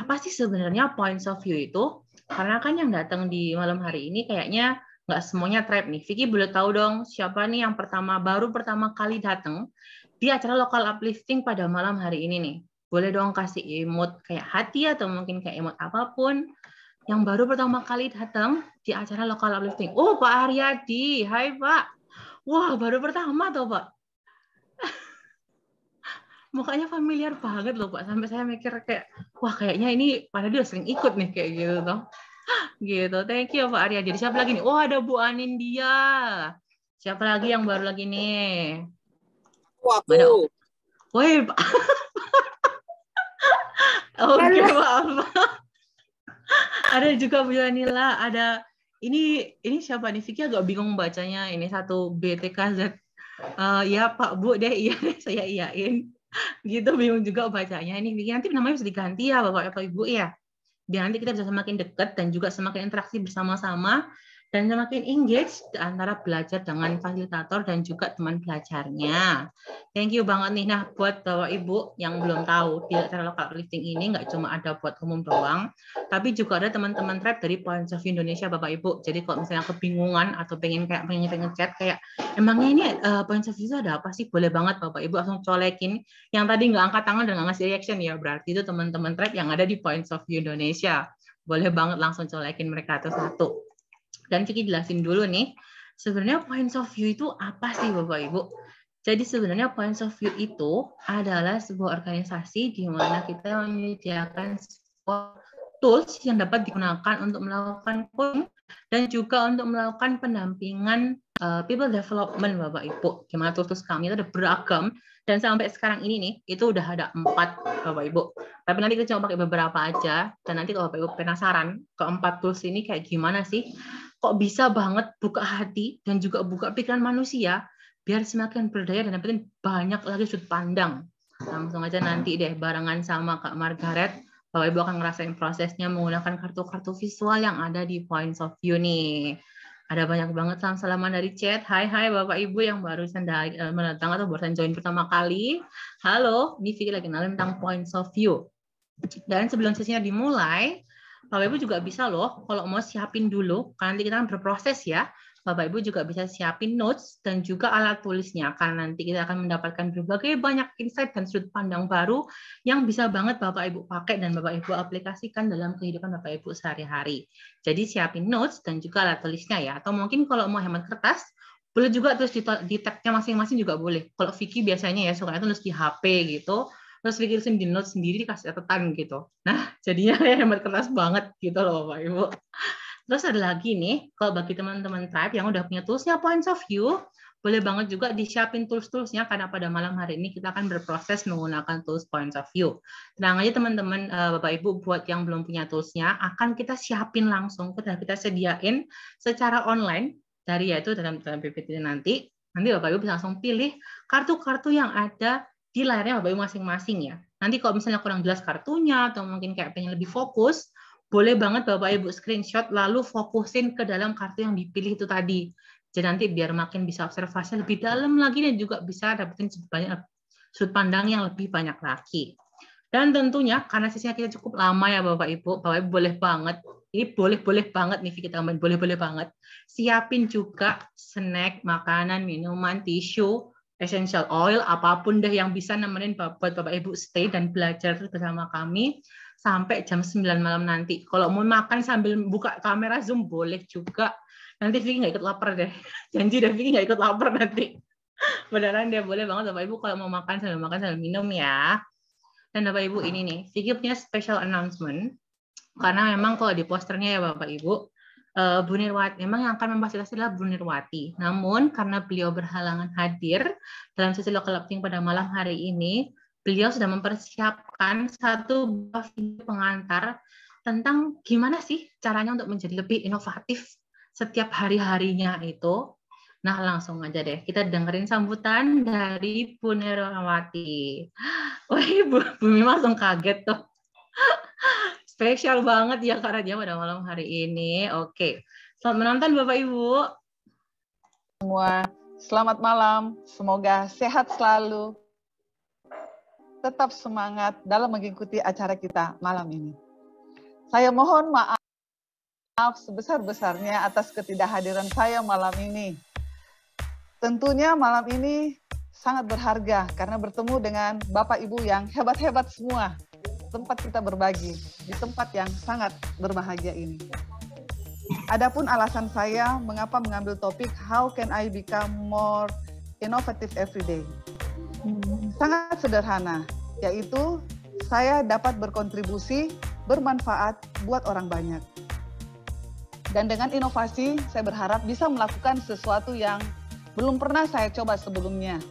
apa sih sebenarnya points of view itu? Karena kan yang datang di malam hari ini kayaknya nggak semuanya tribe nih. Vicky boleh tahu dong siapa nih yang pertama baru pertama kali datang di acara lokal uplifting pada malam hari ini nih. Boleh dong kasih emot kayak hati atau mungkin kayak emot apa pun yang baru pertama kali datang di acara lokal uplifting. Oh, Pak Aryadi. Hai, Pak. Wah, baru pertama tuh, Pak. Mukanya familiar banget loh, Pak. Sampai saya mikir kayak, wah kayaknya ini pada dia sering ikut nih kayak gitu tuh gitu. Thank you Pak Arya. Jadi siapa lagi nih? Oh ada Bu Anin dia. Siapa lagi yang baru lagi nih? Wah, Mana? Woi, Pak. Oke, okay, maaf. ada juga Bu Yanila, ada ini ini siapa nih? Vicky agak bingung bacanya. Ini satu BTKZ. Uh, eh, ya Pak Bu deh, iya deh saya iyain. Gitu bingung juga bacanya. Ini nanti namanya bisa diganti ya Bapak atau Ibu ya biar nanti kita bisa semakin dekat dan juga semakin interaksi bersama-sama dan semakin engage antara belajar dengan fasilitator dan juga teman belajarnya. Thank you banget nih. Nah, buat Bapak Ibu yang belum tahu, di lokal lifting ini nggak cuma ada buat umum doang, tapi juga ada teman-teman tribe dari Points of Indonesia Bapak Ibu. Jadi kalau misalnya kebingungan atau pengen kayak pengen pengen chat kayak emangnya ini uh, Points of View ada apa sih? Boleh banget Bapak Ibu langsung colekin. Yang tadi nggak angkat tangan dan nggak ngasih reaction ya berarti itu teman-teman tribe yang ada di Points of Indonesia. Boleh banget langsung colekin mereka satu-satu. Dan Vicky jelasin dulu nih, sebenarnya points of view itu apa sih Bapak Ibu? Jadi sebenarnya points of view itu adalah sebuah organisasi di mana kita menyediakan sebuah tools yang dapat digunakan untuk melakukan coaching dan juga untuk melakukan pendampingan uh, people development Bapak Ibu. Gimana tools kami itu ada beragam dan sampai sekarang ini nih itu udah ada empat Bapak Ibu. Tapi nanti kita coba pakai beberapa aja dan nanti kalau Bapak Ibu penasaran keempat tools ini kayak gimana sih? Kok bisa banget buka hati dan juga buka pikiran manusia biar semakin berdaya dan dapetin banyak lagi sudut pandang. Langsung aja nanti deh barengan sama Kak Margaret, Bapak Ibu akan ngerasain prosesnya menggunakan kartu-kartu visual yang ada di Points of View nih. Ada banyak banget salam-salaman dari chat. Hai hai Bapak Ibu yang barusan eh, mendatang atau barusan join pertama kali. Halo, ini Vicky lagi nalin tentang Points of View. Dan sebelum sesinya dimulai, Bapak Ibu juga bisa loh, kalau mau siapin dulu, karena nanti kita akan berproses ya, Bapak Ibu juga bisa siapin notes dan juga alat tulisnya, karena nanti kita akan mendapatkan berbagai banyak insight dan sudut pandang baru yang bisa banget Bapak Ibu pakai dan Bapak Ibu aplikasikan dalam kehidupan Bapak Ibu sehari-hari. Jadi siapin notes dan juga alat tulisnya ya, atau mungkin kalau mau hemat kertas, boleh juga terus di, tag-nya masing-masing juga boleh. Kalau Vicky biasanya ya suka tulis di HP gitu, terus pikir di note sendiri dikasih catatan gitu. Nah, jadinya ya hemat kertas banget gitu loh Bapak Ibu. Terus ada lagi nih, kalau bagi teman-teman tribe yang udah punya toolsnya Points of View, boleh banget juga disiapin tools-toolsnya karena pada malam hari ini kita akan berproses menggunakan tools Points of View. Tenang aja teman-teman eh, Bapak Ibu buat yang belum punya toolsnya akan kita siapin langsung, kita kita sediain secara online dari yaitu dalam dalam PPT nanti. Nanti Bapak Ibu bisa langsung pilih kartu-kartu yang ada di layarnya Bapak Ibu masing-masing ya. Nanti kalau misalnya kurang jelas kartunya atau mungkin kayak pengen lebih fokus, boleh banget Bapak Ibu screenshot lalu fokusin ke dalam kartu yang dipilih itu tadi. Jadi nanti biar makin bisa observasi lebih dalam lagi dan juga bisa dapetin banyak sudut pandang yang lebih banyak lagi. Dan tentunya karena sisinya kita cukup lama ya Bapak Ibu, Bapak Ibu boleh banget, ini boleh-boleh banget nih kita tambahin, boleh-boleh banget. Siapin juga snack, makanan, minuman, tisu, essential oil, apa pun deh yang bisa nemenin buat Bapak Ibu stay dan belajar terus bersama kami sampai jam 9 malam nanti. Kalau mau makan sambil buka kamera Zoom boleh juga. Nanti Vicky nggak ikut lapar deh. Janji deh Vicky nggak ikut lapar nanti. Beneran dia boleh banget Bapak Ibu kalau mau makan sambil makan sambil minum ya. Dan Bapak Ibu ini nih, Vicky punya special announcement. Karena memang kalau di posternya ya Bapak Ibu, uh, Bu Nirwati, memang yang akan memfasilitasi adalah Bu Nirwati. Namun karena beliau berhalangan hadir dalam sesi local pada malam hari ini, beliau sudah mempersiapkan satu video pengantar tentang gimana sih caranya untuk menjadi lebih inovatif setiap hari-harinya itu. Nah, langsung aja deh. Kita dengerin sambutan dari Bu Nirwati. Wah, Bu, Bu langsung kaget tuh. Spesial banget ya karena dia pada malam hari ini. Oke. Selamat menonton Bapak Ibu. Semua selamat malam. Semoga sehat selalu. Tetap semangat dalam mengikuti acara kita malam ini. Saya mohon maaf sebesar-besarnya atas ketidakhadiran saya malam ini. Tentunya malam ini sangat berharga karena bertemu dengan Bapak Ibu yang hebat-hebat semua. Tempat kita berbagi di tempat yang sangat berbahagia ini. Adapun alasan saya mengapa mengambil topik How can I become more innovative every day? Sangat sederhana, yaitu saya dapat berkontribusi, bermanfaat buat orang banyak. Dan dengan inovasi, saya berharap bisa melakukan sesuatu yang belum pernah saya coba sebelumnya.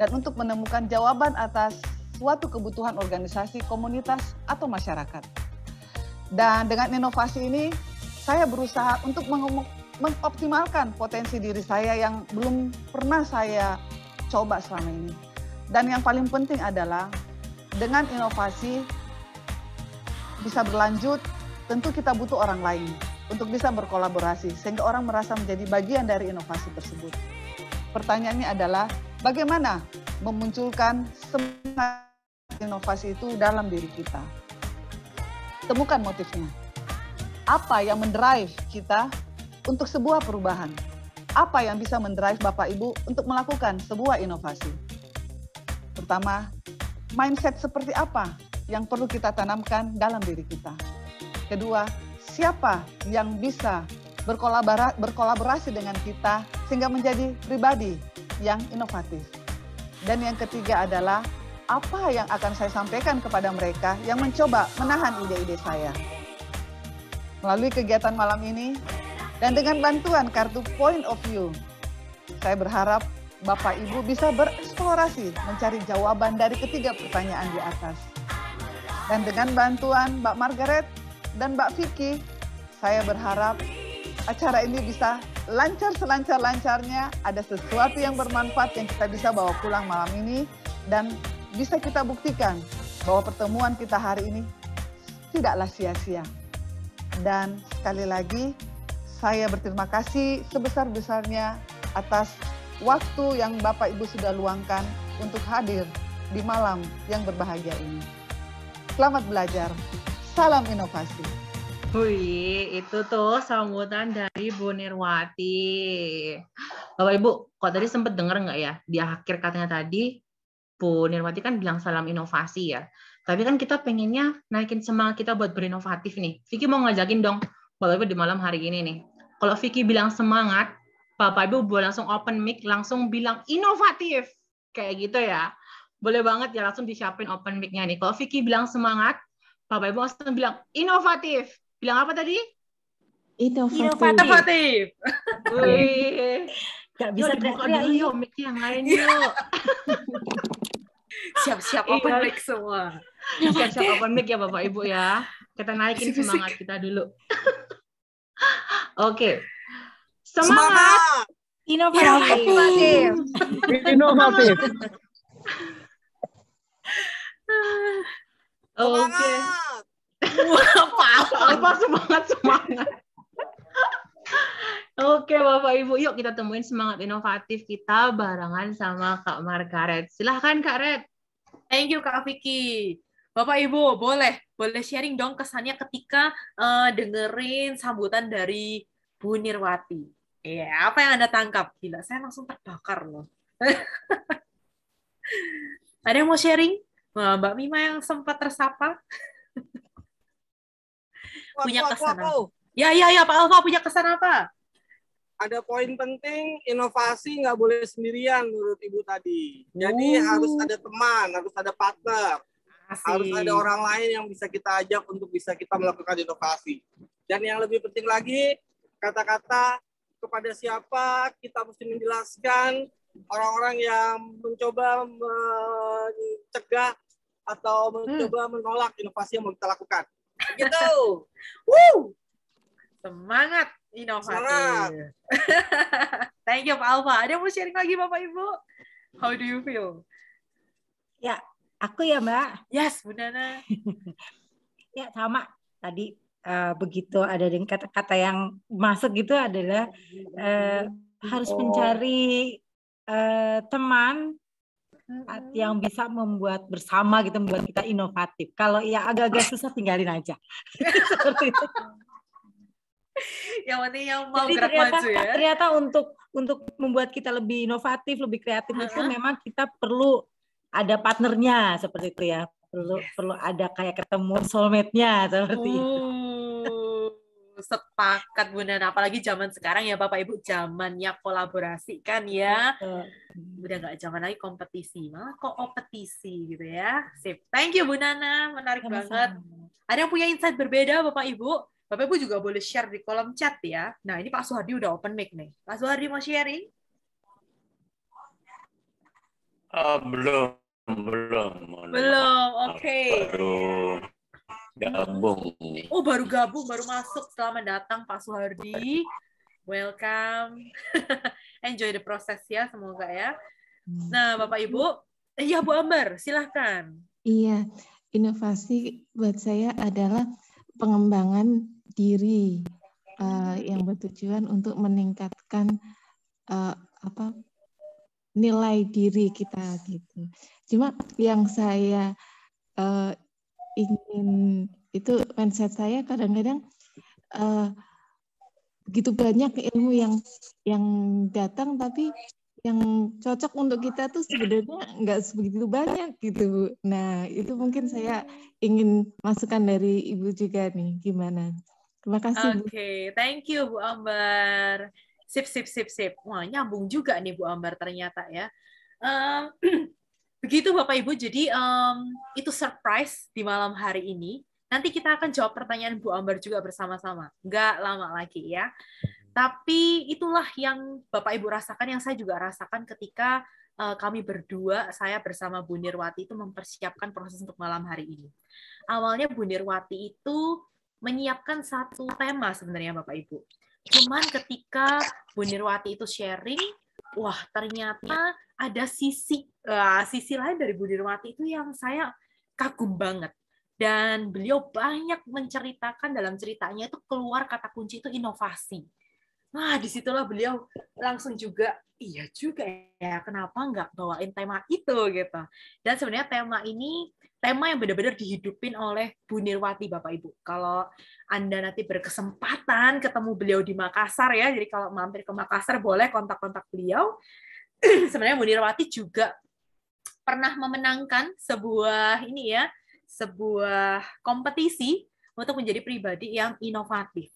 Dan untuk menemukan jawaban atas suatu kebutuhan organisasi, komunitas, atau masyarakat. Dan dengan inovasi ini, saya berusaha untuk mengoptimalkan potensi diri saya yang belum pernah saya coba selama ini. Dan yang paling penting adalah dengan inovasi bisa berlanjut, tentu kita butuh orang lain untuk bisa berkolaborasi sehingga orang merasa menjadi bagian dari inovasi tersebut. Pertanyaannya adalah bagaimana memunculkan semangat inovasi itu dalam diri kita. Temukan motifnya apa yang mendrive kita untuk sebuah perubahan? Apa yang bisa mendrive Bapak Ibu untuk melakukan sebuah inovasi? Pertama, mindset seperti apa yang perlu kita tanamkan dalam diri kita? Kedua, siapa yang bisa berkolaborasi dengan kita sehingga menjadi pribadi yang inovatif? Dan yang ketiga adalah apa yang akan saya sampaikan kepada mereka yang mencoba menahan ide-ide saya melalui kegiatan malam ini dan dengan bantuan kartu Point of View. Saya berharap Bapak Ibu bisa bereksplorasi mencari jawaban dari ketiga pertanyaan di atas. Dan dengan bantuan Mbak Margaret dan Mbak Vicky, saya berharap acara ini bisa lancar selancar-lancarnya, ada sesuatu yang bermanfaat yang kita bisa bawa pulang malam ini, dan bisa kita buktikan bahwa pertemuan kita hari ini tidaklah sia-sia. Dan sekali lagi, saya berterima kasih sebesar-besarnya atas waktu yang Bapak Ibu sudah luangkan untuk hadir di malam yang berbahagia ini. Selamat belajar. Salam inovasi. Wih, itu tuh sambutan dari Bu Nirwati. Bapak Ibu, kok tadi sempat dengar nggak ya di akhir katanya tadi Bu Nirwati kan bilang salam inovasi ya. Tapi kan kita pengennya naikin semangat kita buat berinovatif nih. Vicky mau ngajakin dong, Bapak Ibu di malam hari ini nih. Kalau Vicky bilang semangat, Bapak Ibu boleh langsung open mic, langsung bilang inovatif. Kayak gitu ya. Boleh banget ya langsung disiapin open mic-nya nih. Kalau Vicky bilang semangat, Bapak Ibu langsung bilang inovatif. Bilang apa tadi? Inovatif. Inovatif. Wih. Gak bisa teriak yuk, mic yang lain yuk. Siap-siap open iya. mic semua. Siap-siap open mic ya Bapak Ibu ya. Kita naikin semangat kita dulu. Oke. Semangat. Inovatif. Inovatif. Oke. Apa? Apa semangat semangat? Oke Bapak Ibu, yuk kita temuin semangat inovatif kita barengan sama Kak Margaret. Silahkan Kak Red. Thank you Kak Vicky. Bapak Ibu, boleh boleh sharing dong kesannya ketika uh, dengerin sambutan dari Bu Nirwati. Iya, yeah, apa yang Anda tangkap? Gila, saya langsung terbakar loh. Ada yang mau sharing? Mbak Mima yang sempat tersapa? Punya kesan apa? Ya, ya, ya, Pak Alfa punya kesan apa? ada poin penting inovasi nggak boleh sendirian menurut ibu tadi. Jadi uh. harus ada teman, harus ada partner, Asik. harus ada orang lain yang bisa kita ajak untuk bisa kita melakukan inovasi. Dan yang lebih penting lagi kata-kata kepada siapa kita mesti menjelaskan orang-orang yang mencoba mencegah atau mencoba hmm. menolak inovasi yang mau kita lakukan. Gitu. Woo! Semangat inovatif. Thank you Pak Alfa. Ada yang mau sharing lagi Bapak Ibu? How do you feel? Ya, aku ya Mbak. Yes, Bu Nana. ya sama. Tadi uh, begitu ada kata-kata yang masuk gitu adalah uh, harus mencari uh, teman yang bisa membuat bersama gitu membuat kita inovatif. Kalau ya agak-agak susah tinggalin aja. Seperti itu. Yang penting yang mau Jadi gerak ternyata, maju ya. ternyata untuk untuk membuat kita lebih inovatif, lebih kreatif itu Uh-huh. memang kita perlu ada partnernya seperti itu ya. Perlu perlu ada kayak ketemu soulmate-nya seperti itu. Uh, sepakat Bunda. Nah, apalagi zaman sekarang ya Bapak Ibu zamannya kolaborasi kan ya. Betul. Udah nggak zaman lagi kompetisi, malah kompetisi gitu ya. Sip. Thank you Bu Nana, menarik banget. Sama-sama. Ada yang punya insight berbeda Bapak Ibu? Bapak Ibu juga boleh share di kolom chat ya. Nah, ini Pak Suhardi udah open mic nih. Pak Suhardi mau sharing? Ah, belum, belum. Belum. Oke. Baru gabung nih. Oh, baru gabung, baru masuk. Selamat datang Pak Suhardi. Welcome. Enjoy the process ya, semoga ya. Nah, Bapak Ibu, iya Bu Amber, silahkan. Iya, inovasi buat saya adalah pengembangan diri eh, yang bertujuan untuk meningkatkan eh, apa nilai diri kita gitu. Cuma yang saya eh, ingin itu mindset saya kadang-kadang eh, begitu banyak ilmu yang yang datang tapi yang cocok untuk kita tuh sebenarnya nggak sebegitu banyak gitu Bu. Nah itu mungkin saya ingin masukan dari Ibu juga nih gimana? Terima kasih. Oke, thank you Bu Ambar. Sip, sip, sip, sip. Wah, nyambung juga nih Bu Ambar ternyata ya. Em, begitu Bapak Ibu, jadi em, itu surprise di malam hari ini. Nanti kita akan jawab pertanyaan Bu Ambar juga bersama-sama. Nggak lama lagi ya. Tapi itulah yang Bapak Ibu rasakan, yang saya juga rasakan ketika eh, kami berdua, saya bersama Bu Nirwati itu mempersiapkan proses untuk malam hari ini. Awalnya Bu Nirwati itu menyiapkan satu tema sebenarnya Bapak Ibu. Cuman ketika Bu Nirwati itu sharing, wah ternyata ada sisi wah, sisi lain dari Bu Nirwati itu yang saya kagum banget. Dan beliau banyak menceritakan dalam ceritanya itu keluar kata kunci itu inovasi. Nah, di situlah beliau langsung juga, iya juga ya, kenapa nggak bawain tema itu gitu. Dan sebenarnya tema ini tema yang benar-benar dihidupin oleh Bu Nirwati Bapak Ibu. Kalau Anda nanti berkesempatan ketemu beliau di Makassar ya, jadi kalau mampir ke Makassar boleh kontak-kontak beliau. sebenarnya Bu Nirwati juga pernah memenangkan sebuah ini ya, sebuah kompetisi untuk menjadi pribadi yang inovatif.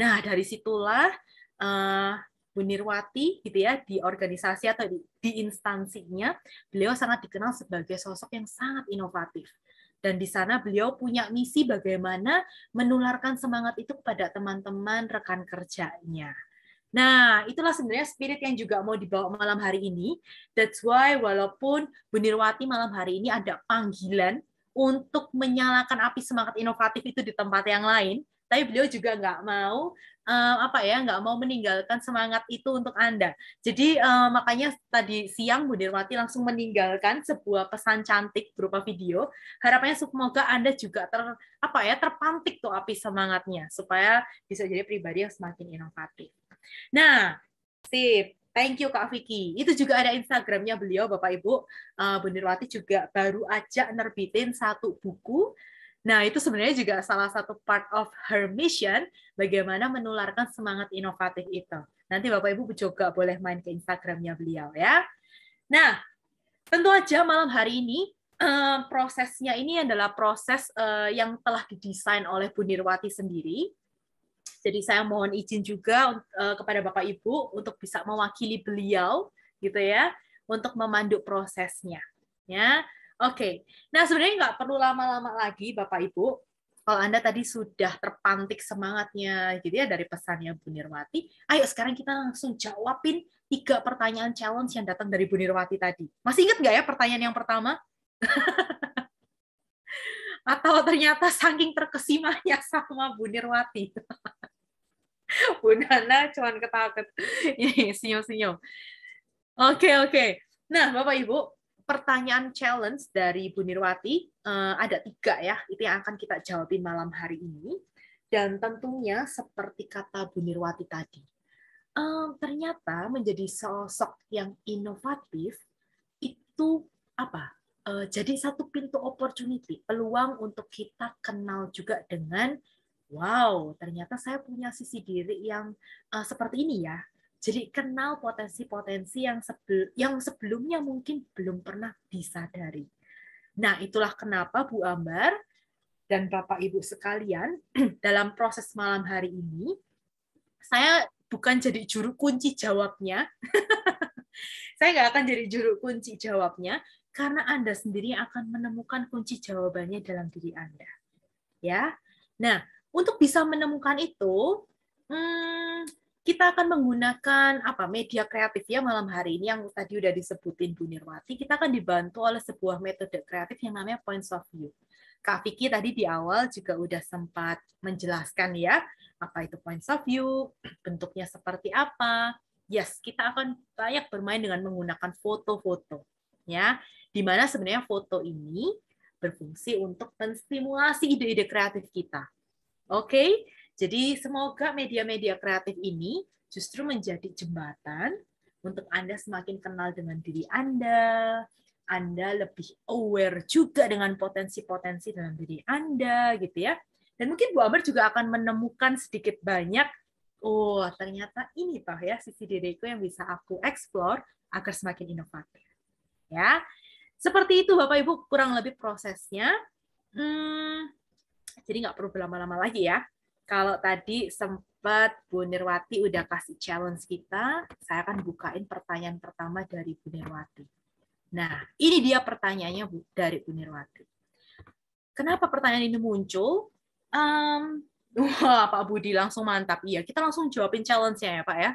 Nah, dari situlah eh, Bu Nirwati gitu ya di organisasi atau di, di instansinya beliau sangat dikenal sebagai sosok yang sangat inovatif dan di sana beliau punya misi bagaimana menularkan semangat itu kepada teman-teman rekan kerjanya. Nah, itulah sebenarnya spirit yang juga mau dibawa malam hari ini. That's why walaupun Bu Nirwati malam hari ini ada panggilan untuk menyalakan api semangat inovatif itu di tempat yang lain, tapi beliau juga nggak mau eh, apa ya nggak mau meninggalkan semangat itu untuk anda. Jadi eh, makanya tadi siang Bu Nirwati langsung meninggalkan sebuah pesan cantik berupa video. Harapannya semoga anda juga ter apa ya terpantik tuh api semangatnya supaya bisa jadi pribadi yang semakin inovatif. Nah sip. Thank you Kak Vicky. Itu juga ada Instagramnya beliau Bapak Ibu. Eh, Bu Nirwati juga baru aja nerbitin satu buku Nah, itu sebenarnya juga salah satu part of her mission, bagaimana menularkan semangat inovatif itu. Nanti Bapak Ibu juga boleh main ke Instagramnya beliau ya. Nah, tentu aja malam hari ini eh, prosesnya ini adalah proses eh, yang telah didesain oleh Bu Nirwati sendiri. Jadi saya mohon izin juga eh, kepada Bapak Ibu untuk bisa mewakili beliau gitu ya untuk memandu prosesnya. Ya, Oke, nah sebenarnya nggak perlu lama-lama lagi, Bapak Ibu. Kalau Anda tadi sudah terpantik semangatnya, gitu ya dari pesannya Bu Nirwati. Ayo sekarang kita langsung jawabin tiga pertanyaan challenge yang datang dari Bu Nirwati tadi. Masih ingat nggak ya pertanyaan yang pertama? Atau ternyata saking terkesimanya sama Bu Nirwati. Bu Nana cuman ketakut. Ini senyum-senyum. Oke, oke. Nah, Bapak Ibu, pertanyaan challenge dari Bu Nirwati eh, ada tiga ya, itu yang akan kita jawabin malam hari ini. Dan tentunya seperti kata Bu Nirwati tadi, eh, ternyata menjadi sosok yang inovatif itu apa? Uh, jadi satu pintu opportunity, peluang untuk kita kenal juga dengan wow, ternyata saya punya sisi diri yang seperti ini ya. Jadi kenal potensi-potensi yang sebel yang sebelumnya mungkin belum pernah disadari. Nah, itulah kenapa Bu Ambar dan Bapak Ibu sekalian dalam proses malam hari ini saya bukan jadi juru kunci jawabnya. saya nggak akan jadi juru kunci jawabnya karena Anda sendiri akan menemukan kunci jawabannya dalam diri Anda. Ya. Nah, untuk bisa menemukan itu, hmm, kita akan menggunakan apa media kreatif ya malam hari ini yang tadi udah disebutin Bu Nirwati. Kita akan dibantu oleh sebuah metode kreatif yang namanya points of view. Kak Vicky tadi di awal juga udah sempat menjelaskan ya apa itu points of view, bentuknya seperti apa. Yes, kita akan banyak bermain dengan menggunakan foto-foto ya. Di mana sebenarnya foto ini berfungsi untuk menstimulasi ide-ide kreatif kita. Oke, okay? Jadi semoga media-media kreatif ini justru menjadi jembatan untuk Anda semakin kenal dengan diri Anda, Anda lebih aware juga dengan potensi-potensi dalam diri Anda gitu ya. Dan mungkin Bu Amber juga akan menemukan sedikit banyak oh ternyata ini toh ya sisi diriku yang bisa aku explore agar semakin inovatif. Ya. Seperti itu Bapak Ibu kurang lebih prosesnya. Hmm, jadi nggak perlu berlama-lama lagi ya kalau tadi sempat Bu Nirwati udah kasih challenge kita, saya akan bukain pertanyaan pertama dari Bu Nirwati. Nah, ini dia pertanyaannya Bu, dari Bu Nirwati. Kenapa pertanyaan ini muncul? Um, wah, Pak Budi langsung mantap. Iya, kita langsung jawabin challenge-nya ya, Pak ya.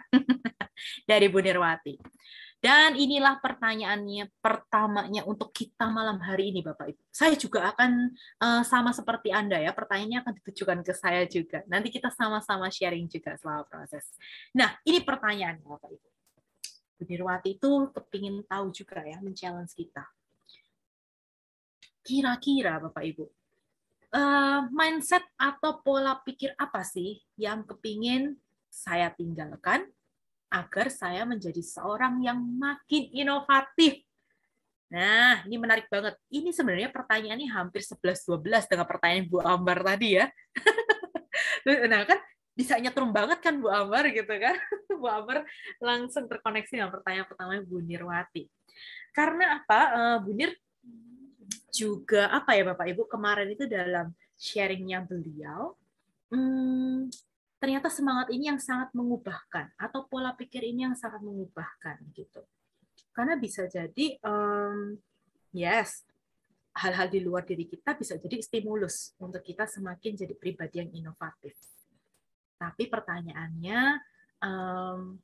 dari Bu Nirwati. Dan inilah pertanyaannya pertamanya untuk kita malam hari ini Bapak Ibu. Saya juga akan uh, sama seperti Anda ya, pertanyaannya akan ditujukan ke saya juga. Nanti kita sama-sama sharing juga selama proses. Nah, ini pertanyaan Bapak Ibu. Bu Nirwati itu kepingin tahu juga ya, men-challenge kita. Kira-kira Bapak Ibu, uh, mindset atau pola pikir apa sih yang kepingin saya tinggalkan agar saya menjadi seorang yang makin inovatif. Nah, ini menarik banget. Ini sebenarnya pertanyaannya hampir 11-12 dengan pertanyaan Bu Ambar tadi ya. nah, kan bisa nyetrum banget kan Bu Ambar gitu kan. Bu Ambar langsung terkoneksi dengan pertanyaan pertama Bu Nirwati. Karena apa? Eh, Bu Nir juga apa ya Bapak Ibu kemarin itu dalam sharingnya beliau, hmm, ternyata semangat ini yang sangat mengubahkan atau pola pikir ini yang sangat mengubahkan gitu. Karena bisa jadi um, yes hal-hal di luar diri kita bisa jadi stimulus untuk kita semakin jadi pribadi yang inovatif. Tapi pertanyaannya um,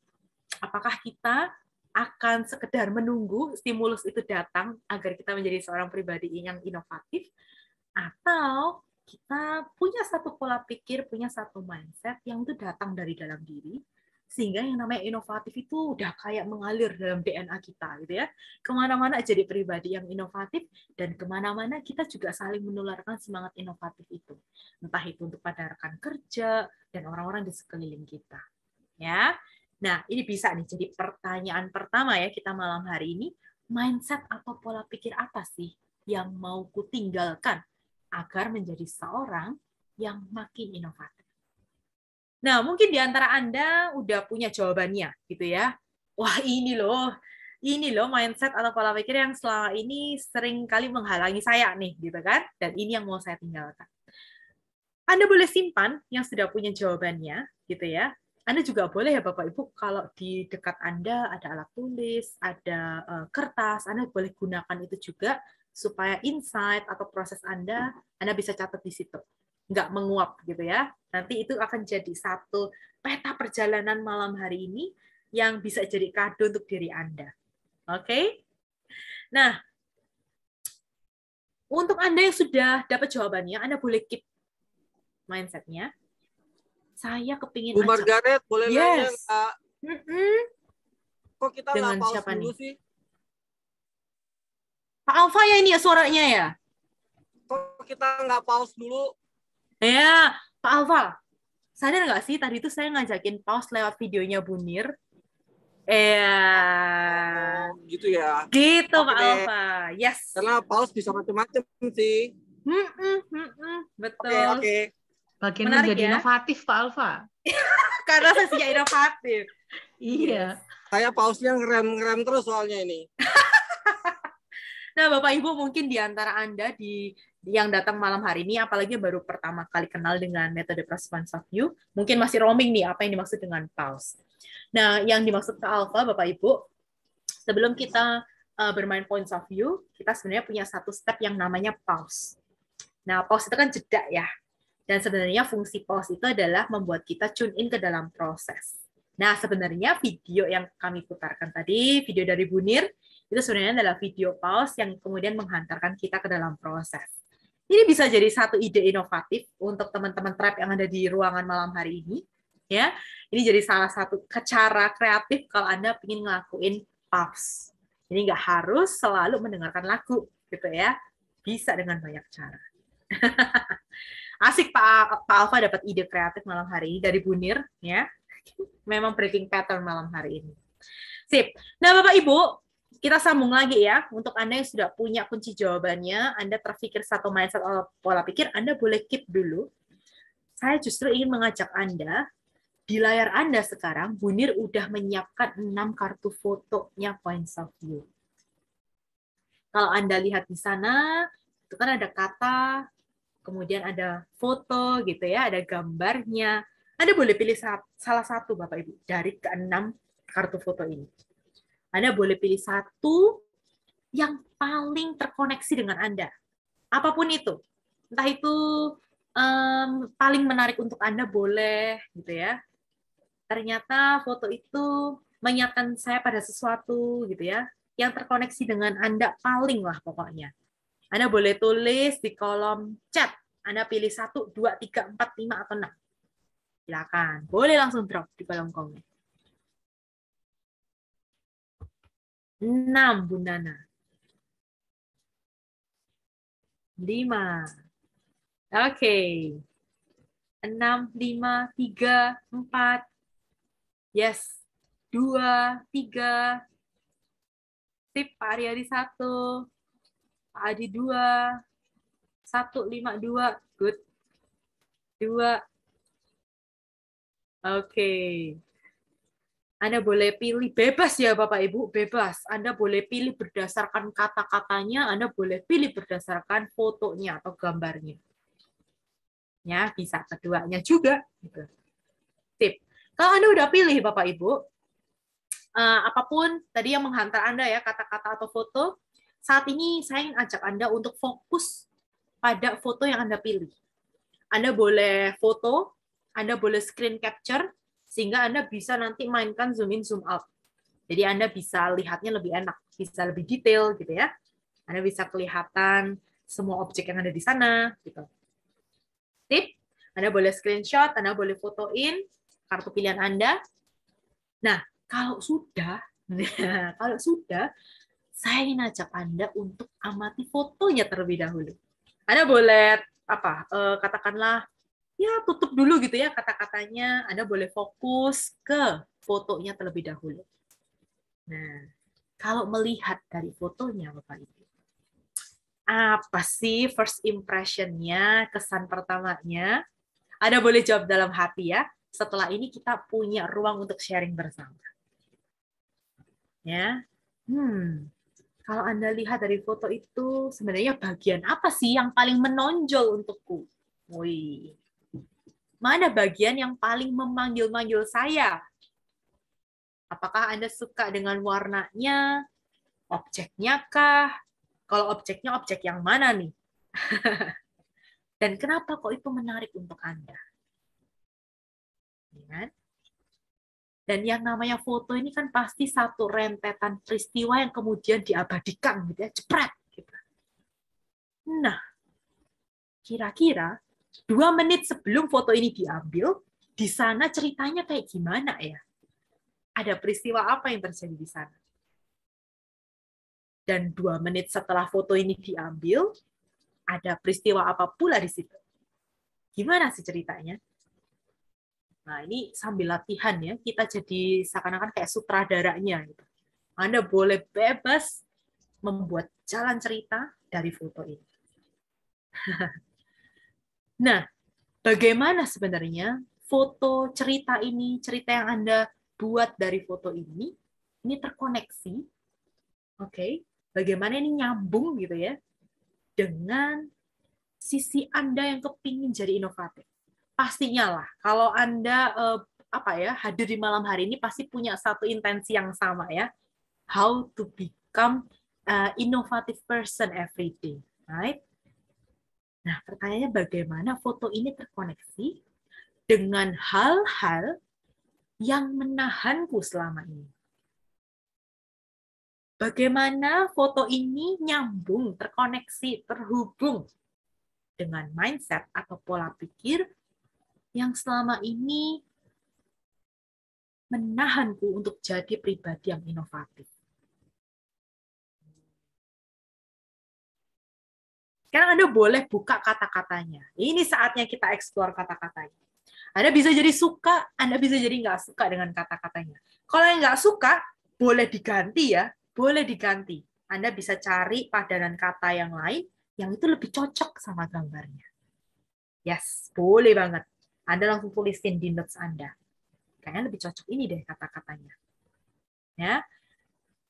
apakah kita akan sekedar menunggu stimulus itu datang agar kita menjadi seorang pribadi yang inovatif? Atau kita punya satu pola pikir, punya satu mindset yang itu datang dari dalam diri, sehingga yang namanya inovatif itu udah kayak mengalir dalam DNA kita gitu ya. Ke mana-mana jadi pribadi yang inovatif dan ke mana-mana kita juga saling menularkan semangat inovatif itu. Entah itu untuk pada rekan kerja dan orang-orang di sekeliling kita ya. Nah ini bisa nih jadi pertanyaan pertama ya kita malam hari ini. Mindset atau pola pikir apa sih yang mau kutinggalkan agar menjadi seorang yang makin inovatif. Nah, mungkin di antara Anda udah punya jawabannya gitu ya. Wah, ini loh, ini loh mindset atau pola pikir yang selama ini sering kali menghalangi saya nih gitu kan. Dan ini yang mau saya tinggalkan. Anda boleh simpan yang sudah punya jawabannya gitu ya. Anda juga boleh ya Bapak Ibu kalau di dekat Anda ada alat tulis, ada uh, kertas, Anda boleh gunakan itu juga supaya insight atau proses Anda, Anda bisa catat di situ. Nggak menguap gitu ya. Nanti itu akan jadi satu peta perjalanan malam hari ini yang bisa jadi kado untuk diri Anda. Oke? Okay? Nah, untuk Anda yang sudah dapat jawabannya, Anda boleh keep mindsetnya. Saya kepingin Bu Margaret, boleh yes. nanya Mm -hmm. Kok kita Dengan nggak pause siapa dulu nih? sih? Pak Alfa ya ini ya suaranya ya? Kok kita nggak pause dulu? Ya, Pak Alfa. Sadar nggak sih tadi itu saya ngajakin pause lewat videonya Bunir? Iya. Gitu ya. Gitu Oke Pak deh. Alfa. Yes. Karena paus bisa macam-macam sih. Hmm, hmm, hmm, hmm. Oke, Betul. oke. Bagian Menarik menjadi ya. inovatif Pak Alfa. Karena sesinya inovatif. Iya. Saya pausnya ngerem-ngerem terus soalnya ini. Nah, Bapak Ibu mungkin di antara Anda di yang datang malam hari ini, apalagi baru pertama kali kenal dengan metode of view, mungkin masih roaming nih apa yang dimaksud dengan pause. Nah, yang dimaksud ke alpha, Bapak Ibu, sebelum kita uh, bermain points of view, kita sebenarnya punya satu step yang namanya pause. Nah, pause itu kan jeda ya. Dan sebenarnya fungsi pause itu adalah membuat kita tune in ke dalam proses. Nah, sebenarnya video yang kami putarkan tadi, video dari Bunir, itu sebenarnya adalah video pause yang kemudian menghantarkan kita ke dalam proses. Ini bisa jadi satu ide inovatif untuk teman-teman trap yang ada di ruangan malam hari ini. Ya, ini jadi salah satu cara kreatif kalau Anda ingin ngelakuin pause. Jadi nggak harus selalu mendengarkan lagu, gitu ya. Bisa dengan banyak cara. Asik Pak, Pak Alfa dapat ide kreatif malam hari ini dari Bunir, ya. Memang breaking pattern malam hari ini. Sip. Nah, Bapak Ibu, kita sambung lagi ya. Untuk Anda yang sudah punya kunci jawabannya, Anda terpikir satu mindset atau pola pikir, Anda boleh keep dulu. Saya justru ingin mengajak Anda, di layar Anda sekarang, Bunir udah menyiapkan 6 kartu fotonya points of view. Kalau Anda lihat di sana, itu kan ada kata, kemudian ada foto gitu ya, ada gambarnya. Anda boleh pilih salah satu Bapak Ibu dari keenam kartu foto ini. Anda boleh pilih satu yang paling terkoneksi dengan Anda. Apa pun itu. Entah itu um, paling menarik untuk Anda boleh gitu ya. Ternyata foto itu mengingatkan saya pada sesuatu gitu ya. Yang terkoneksi dengan Anda paling lah pokoknya. Anda boleh tulis di kolom chat. Anda pilih satu, dua, tiga, empat, lima, atau enam. Silakan. Boleh langsung drop di kolom komen. 6, Bu Nana. 5. Oke. 6, 5, 3, 4. Yes. 2, 3. Sip, Pak Aryadi 1. Pak Adi 2. 1, 5, 2. Good. 2. Oke. Anda boleh pilih bebas ya Bapak Ibu, bebas. Anda boleh pilih berdasarkan kata-katanya, Anda boleh pilih berdasarkan fotonya atau gambarnya. Ya, bisa keduanya juga. Gitu. Tip. Kalau Anda udah pilih Bapak Ibu, uh, apa pun tadi yang menghantar Anda ya, kata-kata atau foto, saat ini saya ingin ajak Anda untuk fokus pada foto yang Anda pilih. Anda boleh foto, Anda boleh screen capture, sehingga Anda bisa nanti mainkan zoom in, zoom out. Jadi Anda bisa lihatnya lebih enak, bisa lebih detail gitu ya. Anda bisa kelihatan semua objek yang ada di sana gitu. Tip, Anda boleh screenshot, Anda boleh fotoin kartu pilihan Anda. Nah, kalau sudah, kalau sudah, saya ingin ajak Anda untuk amati fotonya terlebih dahulu. Anda boleh apa? Eh, katakanlah ya tutup dulu gitu ya kata-katanya. Anda boleh fokus ke fotonya terlebih dahulu. Nah, kalau melihat dari fotonya Bapak Ibu, apa sih first impression-nya, kesan pertamanya? Anda boleh jawab dalam hati ya. Setelah ini kita punya ruang untuk sharing bersama. Ya. Hmm. Kalau Anda lihat dari foto itu, sebenarnya bagian apa sih yang paling menonjol untukku? Wih, mana bagian yang paling memanggil-manggil saya? Apakah Anda suka dengan warnanya? Objeknya kah? Kalau objeknya objek yang mana nih? Dan kenapa kok itu menarik untuk Anda? Ya. Dan yang namanya foto ini kan pasti satu rentetan peristiwa yang kemudian diabadikan gitu ya, jepret. Gitu. Nah, kira-kira dua menit sebelum foto ini diambil, di sana ceritanya kayak gimana ya? Ada peristiwa apa yang terjadi di sana? Dan dua menit setelah foto ini diambil, ada peristiwa apa pula di situ? Gimana sih ceritanya? Nah, ini sambil latihan ya, kita jadi seakan-akan kayak sutradaranya. Gitu. Anda boleh bebas membuat jalan cerita dari foto ini. nah, bagaimana sebenarnya foto cerita ini, cerita yang Anda buat dari foto ini, ini terkoneksi, oke? Okay? Bagaimana ini nyambung gitu ya dengan sisi Anda yang kepingin jadi inovatif pastinya lah kalau anda uh, apa ya hadir di malam hari ini pasti punya satu intensi yang sama ya how to become uh, innovative person every day right nah pertanyaannya bagaimana foto ini terkoneksi dengan hal-hal yang menahanku selama ini bagaimana foto ini nyambung, terkoneksi, terhubung dengan mindset atau pola pikir yang selama ini menahanku untuk jadi pribadi yang inovatif. Sekarang Anda boleh buka kata-katanya. Ini saatnya kita eksplor kata-katanya. Anda bisa jadi suka, Anda bisa jadi nggak suka dengan kata-katanya. Kalau yang nggak suka, boleh diganti ya, boleh diganti. Anda bisa cari padanan kata yang lain yang itu lebih cocok sama gambarnya. Yes, boleh banget. Anda langsung tulisin di notes Anda. Kayaknya lebih cocok ini deh kata-katanya. Ya.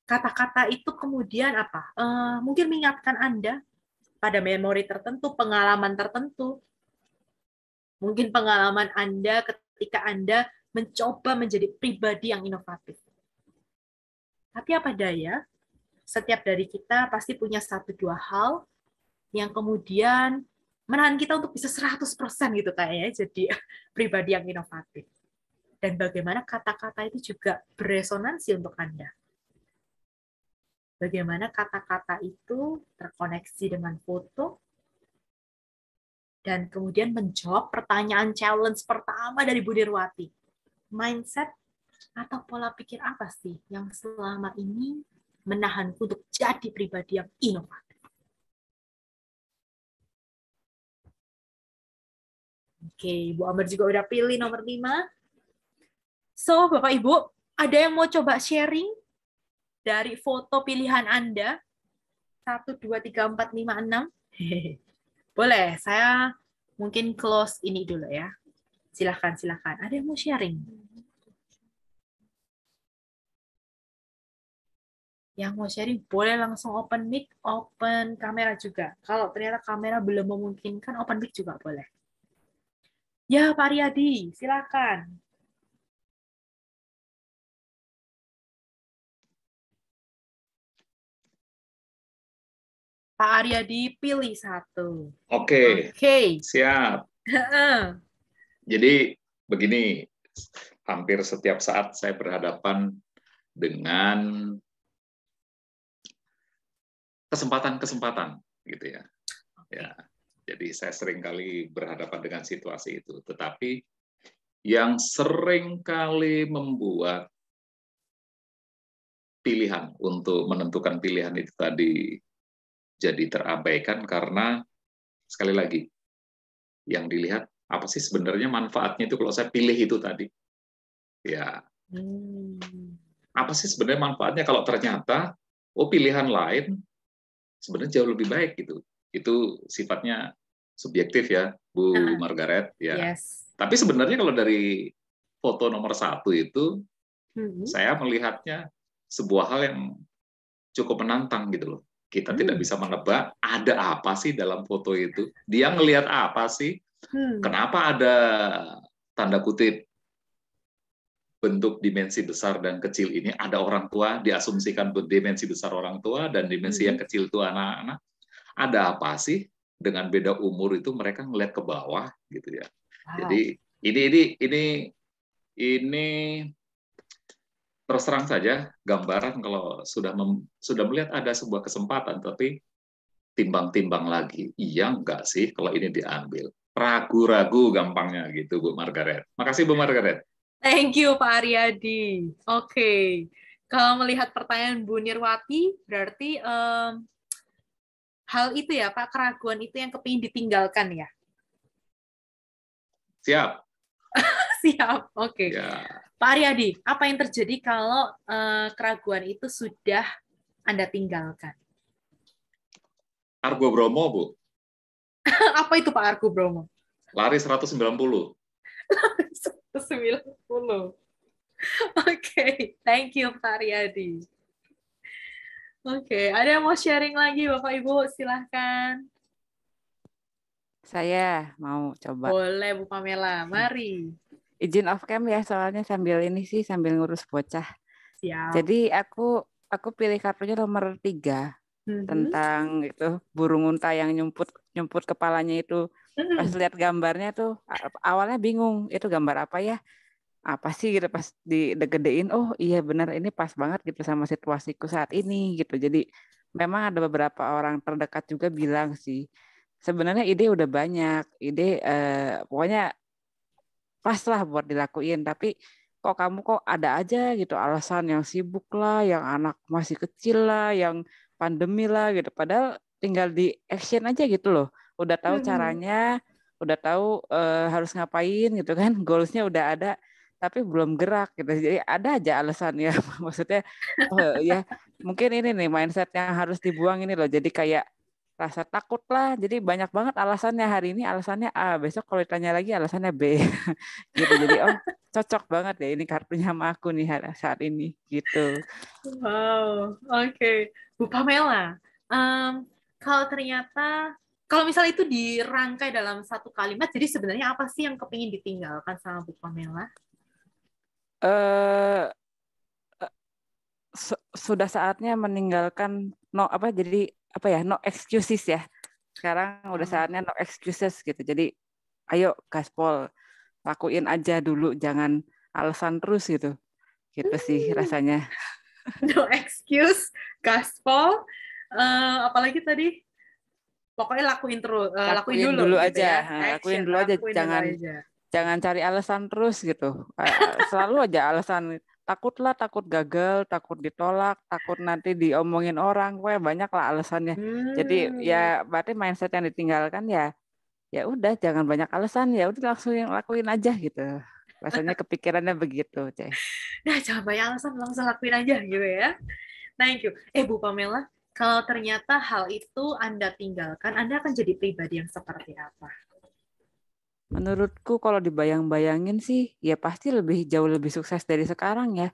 Kata-kata itu kemudian apa? Uh, mungkin mengingatkan Anda pada memori tertentu, pengalaman tertentu. Mungkin pengalaman Anda ketika Anda mencoba menjadi pribadi yang inovatif. Tapi apa daya, setiap dari kita pasti punya satu dua hal yang kemudian menahan kita untuk bisa 100% gitu kayaknya jadi pribadi yang inovatif. Dan bagaimana kata-kata itu juga beresonansi untuk Anda. Bagaimana kata-kata itu terkoneksi dengan foto, dan kemudian menjawab pertanyaan challenge pertama dari Bu Dirwati. Mindset atau pola pikir apa sih yang selama ini menahanku untuk jadi pribadi yang inovatif? Oke, Bu Amber juga udah pilih nomor 5. So, Bapak Ibu, ada yang mau coba sharing dari foto pilihan Anda? 1, 2, 3, 4, 5, 6. Boleh, saya mungkin close ini dulu ya. Silahkan, silahkan. Ada yang mau sharing? Yang mau sharing boleh langsung open mic, open kamera juga. Kalau ternyata kamera belum memungkinkan, open mic juga boleh. Ya, Pak Riyadi, silakan. Pak Aryadi pilih satu. Oke. Oke. Siap. Jadi begini, hampir setiap saat saya berhadapan dengan kesempatan-kesempatan gitu ya. Ya, jadi saya sering kali berhadapan dengan situasi itu. Tetapi yang sering kali membuat pilihan untuk menentukan pilihan itu tadi jadi terabaikan karena sekali lagi yang dilihat apa sih sebenarnya manfaatnya itu kalau saya pilih itu tadi ya hmm. apa sih sebenarnya manfaatnya kalau ternyata oh pilihan lain sebenarnya jauh lebih baik gitu itu sifatnya subjektif ya, Bu uh, Margaret. Ya. Yes. Tapi sebenarnya kalau dari foto nomor satu itu, hmm. saya melihatnya sebuah hal yang cukup menantang gitu loh. Kita hmm. tidak bisa menebak ada apa sih dalam foto itu. Dia ngelihat apa sih? Hmm. Kenapa ada tanda kutip bentuk dimensi besar dan kecil ini ada orang tua diasumsikan dimensi besar orang tua dan dimensi hmm. yang kecil itu anak-anak ada apa sih dengan beda umur itu mereka ngeliat ke bawah gitu ya. Wow. Jadi ini ini ini ini terus terang saja gambaran kalau sudah mem, sudah melihat ada sebuah kesempatan tapi timbang-timbang lagi iya enggak sih kalau ini diambil ragu-ragu gampangnya gitu Bu Margaret. Makasih Bu Margaret. Thank you Pak Aryadi. Oke. Okay. Kalau melihat pertanyaan Bu Nirwati berarti um, hal itu ya Pak, keraguan itu yang kepingin ditinggalkan ya? Siap. Siap, oke. Ya. Pak Aryadi, apa yang terjadi kalau eh, keraguan itu sudah Anda tinggalkan? Argo Bromo, Bu. apa itu Pak Argo Bromo? Lari 190. 190. Oke, thank you Pak Aryadi. Oke, ada yang mau sharing lagi Bapak Ibu? Silahkan. Saya mau coba. Boleh Bu Pamela, mari. Izin off cam ya, soalnya sambil ini sih sambil ngurus bocah. Siap. Jadi aku aku pilih kartunya nomor tiga Mhm. tentang itu burung unta yang nyumput nyumput kepalanya itu. Mhm. Pas lihat gambarnya tuh awalnya bingung itu gambar apa ya? Apa sih gitu pas digedein oh iya benar ini pas banget gitu sama situasiku saat ini gitu. Jadi memang ada beberapa orang terdekat juga bilang sih sebenarnya ide udah banyak, ide eh, pokoknya pas lah buat dilakuin tapi kok kamu kok ada aja gitu alasan yang sibuk lah, yang anak masih kecil lah, yang pandemi lah gitu. Padahal tinggal di action aja gitu loh. Udah tahu Mhm. caranya, udah tahu eh, harus ngapain gitu kan, goalsnya udah ada, tapi belum gerak gitu. Jadi ada aja alasannya. Maksudnya oh ya mungkin ini nih mindset yang harus dibuang ini loh. Jadi kayak rasa takut lah. Jadi banyak banget alasannya hari ini alasannya A, besok kalau ditanya lagi alasannya B. gitu. Jadi oh cocok banget ya ini kartunya sama aku nih hari- saat ini gitu. Wow, oke. Bu Pamela, em, kalau ternyata, kalau misalnya itu dirangkai dalam satu kalimat, jadi sebenarnya apa sih yang kepingin ditinggalkan sama Bu Pamela? eh su- sudah saatnya meninggalkan no apa jadi apa ya no excuses ya. Sekarang udah Hmm. saatnya no excuses gitu. Jadi ayo gaspol lakuin aja dulu jangan alasan terus gitu. Gitu sih Hmm. rasanya. No excuse, gaspol, eh, apalagi tadi? Pokoknya lakuin terus, eh, lakuin, Lakuin dulu, dulu gitu aja, ya. ha, lakuin Action, dulu aja, lakuin jangan dulu aja. jangan cari alasan terus gitu. Selalu aja alasan takut lah, takut gagal, takut ditolak, takut nanti diomongin orang, pokoknya banyak lah alasannya. Jadi Hmm. ya berarti mindset yang ditinggalkan ya ya udah jangan banyak alasan ya udah langsung yang lakuin aja gitu. Rasanya kepikirannya begitu, Ceh. Nah, jangan banyak alasan, langsung lakuin aja gitu ya. Thank you. Eh, Bu Pamela, kalau ternyata hal itu Anda tinggalkan, Anda akan jadi pribadi yang seperti apa? Menurutku kalau dibayang-bayangin sih ya pasti lebih jauh lebih sukses dari sekarang ya.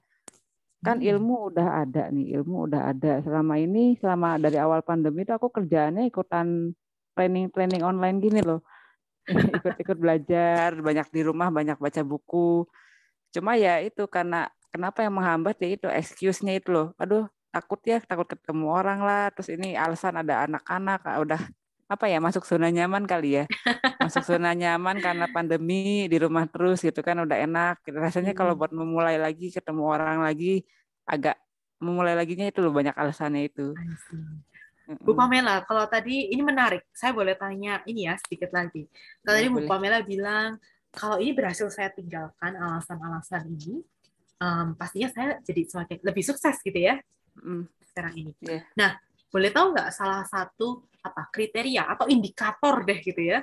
Kan ilmu udah ada nih, ilmu udah ada. Selama ini, selama dari awal pandemi itu aku kerjaannya ikutan training-training online gini loh. Ikut-ikut belajar, banyak di rumah, banyak baca buku. Cuma ya itu karena kenapa yang menghambat ya itu excuse-nya itu loh. Aduh, takut ya, takut ketemu orang lah. Terus ini alasan ada anak-anak, ah, udah apa ya masuk zona nyaman kali ya. Masuk zona nyaman karena pandemi di rumah terus gitu kan udah enak. Rasanya kalau buat memulai lagi ketemu orang lagi agak memulai laginya itu loh banyak alasannya itu. Bu. Pamela, kalau tadi ini menarik, saya boleh tanya ini ya sedikit lagi. Kalau Ya, tadi Bu boleh. Pamela bilang kalau ini berhasil saya tinggalkan alasan-alasan ini, em, pastinya saya jadi semakin lebih sukses gitu ya Mm, sekarang ini. Iya. Nah, boleh tahu nggak salah satu apa kriteria atau indikator deh gitu ya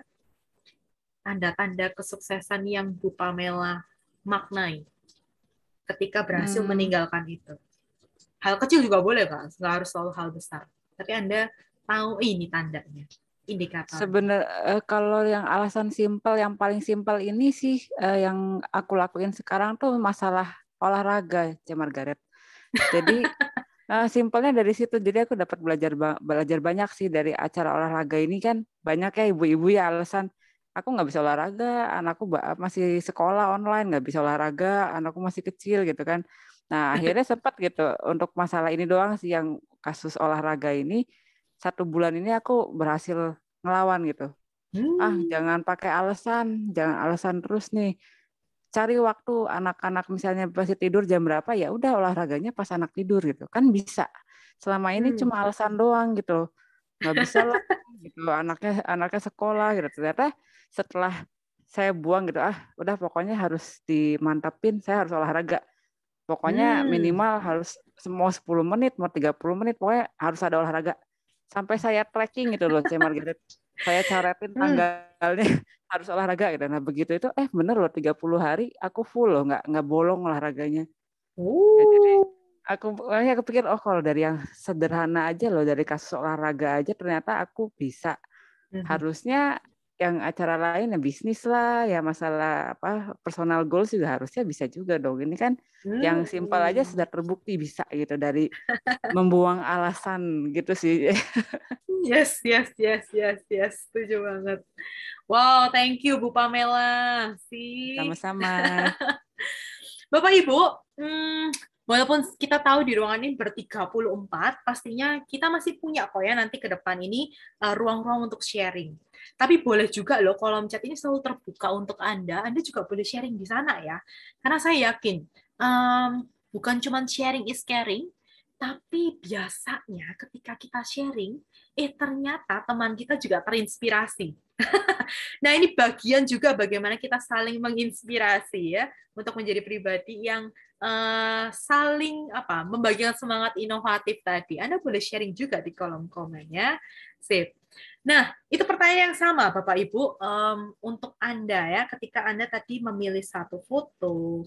tanda-tanda kesuksesan yang Bu Pamela maknai ketika berhasil Hmm. meninggalkan itu. Hal kecil juga boleh, Pak. Nggak harus selalu hal besar. Tapi Anda tahu "Eh, ini tandanya, indikator. Sebenar eh, kalau yang alasan simpel yang paling simpel ini sih eh, yang aku lakuin sekarang tuh masalah olahraga, C. Margaret. Jadi eh, simpelnya dari situ. Jadi aku dapat belajar belajar banyak sih dari acara olahraga ini kan banyak ya ibu-ibu ya alasan aku nggak bisa olahraga, anakku masih sekolah online nggak bisa olahraga, anakku masih kecil gitu kan. Nah akhirnya sempat gitu untuk masalah ini doang sih yang kasus olahraga ini satu bulan ini aku berhasil ngelawan gitu. Ah Hmm. jangan pakai alasan, jangan alasan terus nih. Cari waktu anak-anak misalnya masih tidur jam berapa ya udah olahraganya pas anak tidur gitu kan bisa. Selama ini Hmm. cuma alasan doang gitu. Nggak bisa lah gitu anaknya anaknya sekolah gitu. Ternyata setelah saya buang gitu ah udah pokoknya harus dimantapin saya harus olahraga. Pokoknya Hmm. minimal harus mau 10 menit, mau 30 menit, pokoknya harus ada olahraga. Sampai saya tracking gitu loh, C Margaret. Saya coretin Hmm. tanggalnya harus olahraga gitu. Nah begitu itu, eh bener loh 30 hari aku full loh, nggak nggak bolong olahraganya. Ya, jadi aku makanya aku pikir oh kalau dari yang sederhana aja loh dari kasus olahraga aja ternyata aku bisa Mhm. harusnya yang acara lain ya bisnis lah ya masalah apa personal goals juga harusnya bisa juga dong ini kan yang simpel aja Hmm. sudah terbukti bisa gitu dari membuang alasan gitu sih Yes, yes, yes, yes, yes. Setuju banget. Wow, thank you Bu Pamela. Si sama-sama Bapak Ibu, hmm, walaupun kita tahu di ruangan ini ber-34, pastinya kita masih punya kok ya nanti ke depan ini uh, ruang-ruang untuk sharing. Tapi boleh juga loh kolom chat ini selalu terbuka untuk Anda. Anda juga boleh sharing di sana ya. Karena saya yakin um, bukan cuma sharing is caring, tapi biasanya ketika kita sharing, eh ternyata teman kita juga terinspirasi. nah ini bagian juga bagaimana kita saling menginspirasi ya untuk menjadi pribadi yang eh, saling apa membagikan semangat inovatif tadi. Anda boleh sharing juga di kolom komennya. Sip. Nah, itu pertanyaan yang sama Bapak Ibu Em, untuk Anda ya ketika Anda tadi memilih satu foto,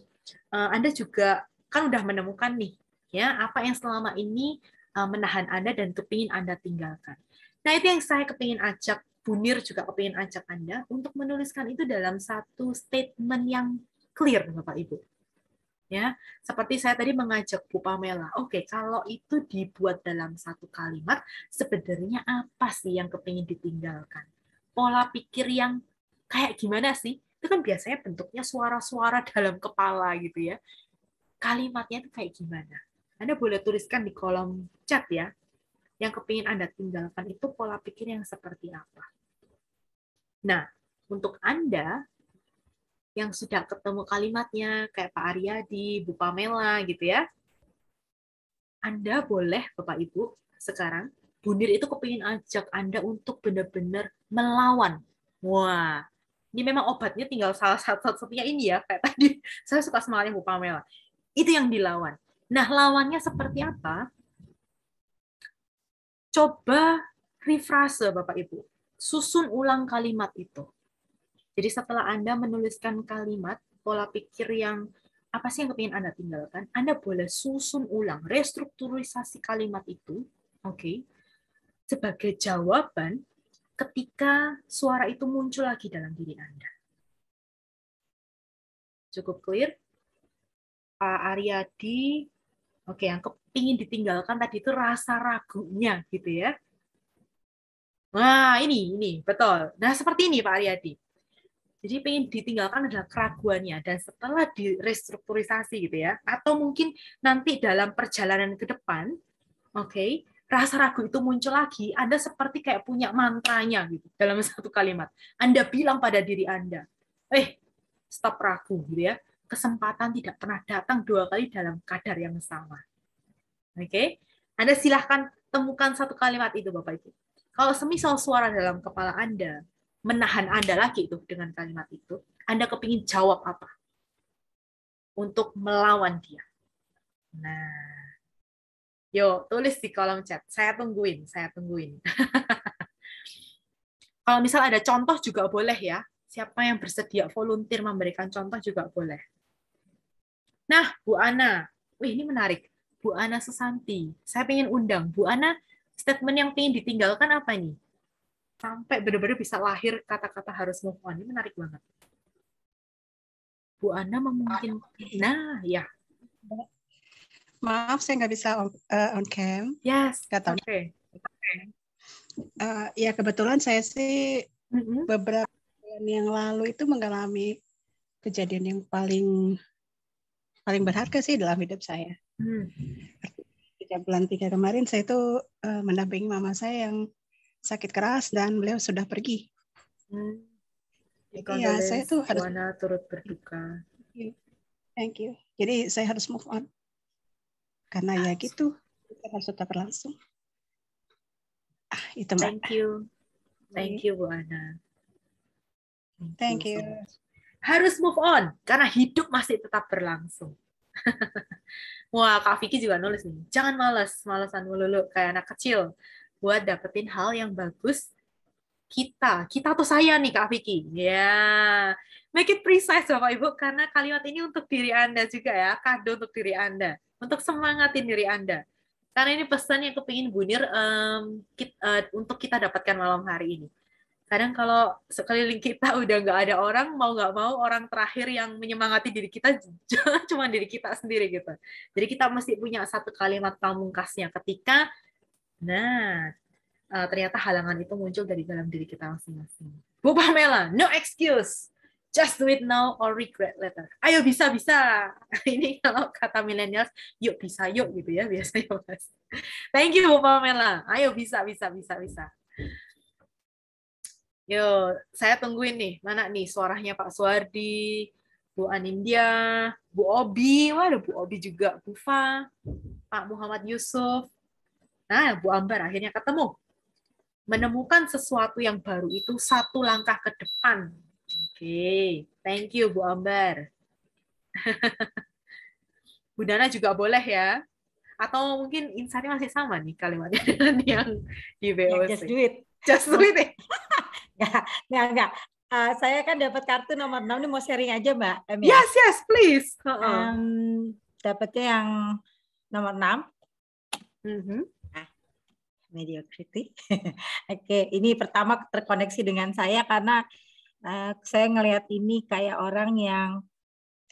eh, Anda juga kan udah menemukan nih ya apa yang selama ini eh, menahan Anda dan kepingin Anda tinggalkan. Nah, itu yang saya kepingin ajak Bunir juga kepingin ajak Anda untuk menuliskan itu dalam satu statement yang clear Bapak Ibu. Ya, seperti saya tadi mengajak Bu Pamela. Oke, kalau itu dibuat dalam satu kalimat, sebenarnya apa sih yang kepingin ditinggalkan? Pola pikir yang kayak gimana sih? Itu kan biasanya bentuknya suara-suara dalam kepala gitu ya. Kalimatnya itu kayak gimana? Anda boleh tuliskan di kolom chat ya. Yang kepingin Anda tinggalkan itu pola pikir yang seperti apa. Nah, untuk Anda yang sudah ketemu kalimatnya, kayak Pak Aryadi, Bu Pamela gitu ya, Anda boleh, Bapak Ibu, sekarang, Bunir itu kepingin ajak Anda untuk benar-benar melawan. Wah, ini memang obatnya tinggal salah satu-satunya ini ya, kayak tadi, saya suka semangatnya Bu Pamela. Itu yang dilawan. Nah, lawannya seperti apa? Coba refrase, Bapak Ibu. Susun ulang kalimat itu. Jadi setelah Anda menuliskan kalimat, pola pikir yang apa sih yang kepingin Anda tinggalkan, Anda boleh susun ulang, restrukturisasi kalimat itu, oke, sebagai jawaban ketika suara itu muncul lagi dalam diri Anda. Cukup clear? Pak Aryadi, oke, yang kepingin ditinggalkan tadi itu rasa ragunya, gitu ya. Wah, ini, ini, betul. Nah, seperti ini Pak Aryadi. Jadi pengen ditinggalkan adalah keraguannya dan setelah direstrukturisasi gitu ya, atau mungkin nanti dalam perjalanan ke depan, oke, okay, rasa ragu itu muncul lagi, Anda seperti kayak punya mantranya gitu dalam satu kalimat. Anda bilang pada diri Anda, eh, stop ragu gitu ya. Kesempatan tidak pernah datang dua kali dalam kadar yang sama. Oke, okay? Anda silahkan temukan satu kalimat itu Bapak Ibu. Kalau semisal suara dalam kepala Anda menahan Anda lagi itu dengan kalimat itu, Anda kepingin jawab apa? Untuk melawan dia. Nah, yuk tulis di kolom chat. Saya tungguin, saya tungguin. Kalau misal ada contoh juga boleh ya. Siapa yang bersedia volunteer memberikan contoh juga boleh. Nah, Bu Ana. Wih, ini menarik. Bu Ana Susanti. Saya ingin undang. Bu Ana, statement yang ingin ditinggalkan apa nih? Sampai benar-benar bisa lahir kata-kata harus move on. Ini menarik banget. Bu Ana memungkinkan. Nah, ya. Maaf, saya nggak bisa on, uh, on cam. Yes. Oke. Okay. Okay. Uh, ya kebetulan saya sih mm-hmm. beberapa bulan yang lalu itu mengalami kejadian yang paling paling berharga sih dalam hidup saya. Hmm. Tiga bulan tiga kemarin saya itu uh, mendampingi mama saya yang sakit keras dan beliau sudah pergi. Hmm. Jadi ya saya tuh harus turut berduka. Thank you. Jadi saya harus move on. Karena ya gitu, kita harus tetap berlangsung. Ah, itu Mbak. Thank you. Thank you Bu Ana. Thank, Thank you. you. So harus move on karena hidup masih tetap berlangsung. Wah, Kak Vicky juga nulis nih. Jangan males, malesan melulu kayak anak kecil buat dapetin hal yang bagus kita. Kita atau saya nih Kak Vicky. Ya, yeah. make it precise Bapak Ibu karena kalimat ini untuk diri Anda juga ya, kado untuk diri Anda, untuk semangatin diri Anda. Karena ini pesan yang kepingin Bunir um, kita, uh, untuk kita dapatkan malam hari ini. Kadang kalau sekeliling kita udah nggak ada orang, mau nggak mau orang terakhir yang menyemangati diri kita cuma diri kita sendiri gitu. Jadi kita mesti punya satu kalimat pamungkasnya ketika, nah uh, ternyata halangan itu muncul dari dalam diri kita masing-masing. Bu Pamela, no excuse. Just do it now or regret later. Ayo bisa bisa. Ini kalau kata millennials, yuk bisa yuk gitu ya biasanya mas. Thank you Bu Pamela. Ayo bisa bisa bisa bisa. Yo, saya tungguin nih, mana nih suaranya Pak Suwardi, Bu Anindya, Bu Obi, waduh Bu Obi juga, Bu Fa, Pak Muhammad Yusuf. Nah, Bu Ambar akhirnya ketemu menemukan sesuatu yang baru itu satu langkah ke depan. Oke, okay. thank you Bu Ambar. Bu Dana juga boleh ya. Atau mungkin insight masih sama nih kalimatnya dengan yang di VOC. Ya, just do it. Just do it. Eh. enggak, enggak, enggak. Uh, saya kan dapat kartu nomor 6 ini mau sharing aja Mbak. Em, ya? Yes, yes, please. Uh -uh. Um, dapatnya yang nomor 6. Mm -hmm mediocrity. Oke, ini pertama terkoneksi dengan saya karena uh, saya ngelihat ini kayak orang yang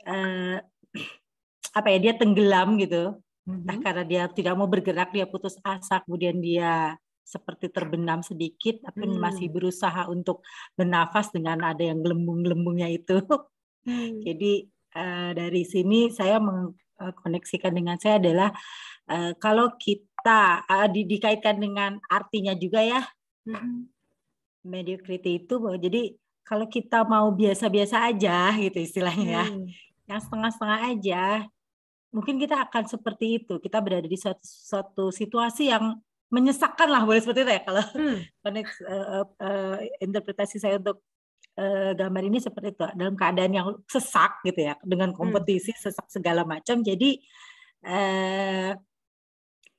uh, apa ya dia tenggelam gitu. Mm-hmm. Nah, karena dia tidak mau bergerak, dia putus asa, kemudian dia seperti terbenam sedikit, tapi hmm. masih berusaha untuk bernafas dengan ada yang gelembung-gelembungnya itu. Hmm. Jadi uh, dari sini saya mengkoneksikan dengan saya adalah uh, kalau kita kita uh, di, dikaitkan dengan artinya juga ya. Mm-hmm. Mediocrity itu jadi kalau kita mau biasa-biasa aja gitu istilahnya ya. Hmm. Yang setengah-setengah aja, mungkin kita akan seperti itu. Kita berada di suatu, suatu situasi yang menyesakkan lah boleh seperti itu ya kalau hmm. uh, uh, interpretasi saya untuk uh, gambar ini seperti itu dalam keadaan yang sesak gitu ya dengan hmm. kompetisi hmm. sesak segala macam jadi uh,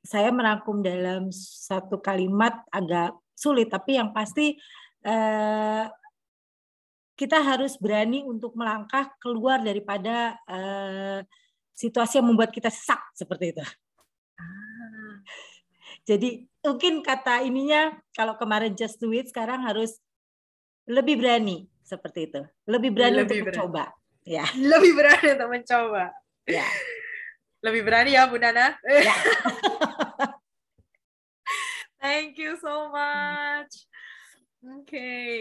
saya merangkum dalam satu kalimat agak sulit, tapi yang pasti eh, kita harus berani untuk melangkah keluar daripada eh, situasi yang membuat kita sesak seperti itu. Ah. Jadi mungkin kata ininya kalau kemarin just do it sekarang harus lebih berani seperti itu. Lebih berani lebih untuk berani. mencoba. Ya. Lebih berani untuk mencoba. Ya. Lebih berani ya Bu Nana. Ya. Thank you so much. Oke. Okay.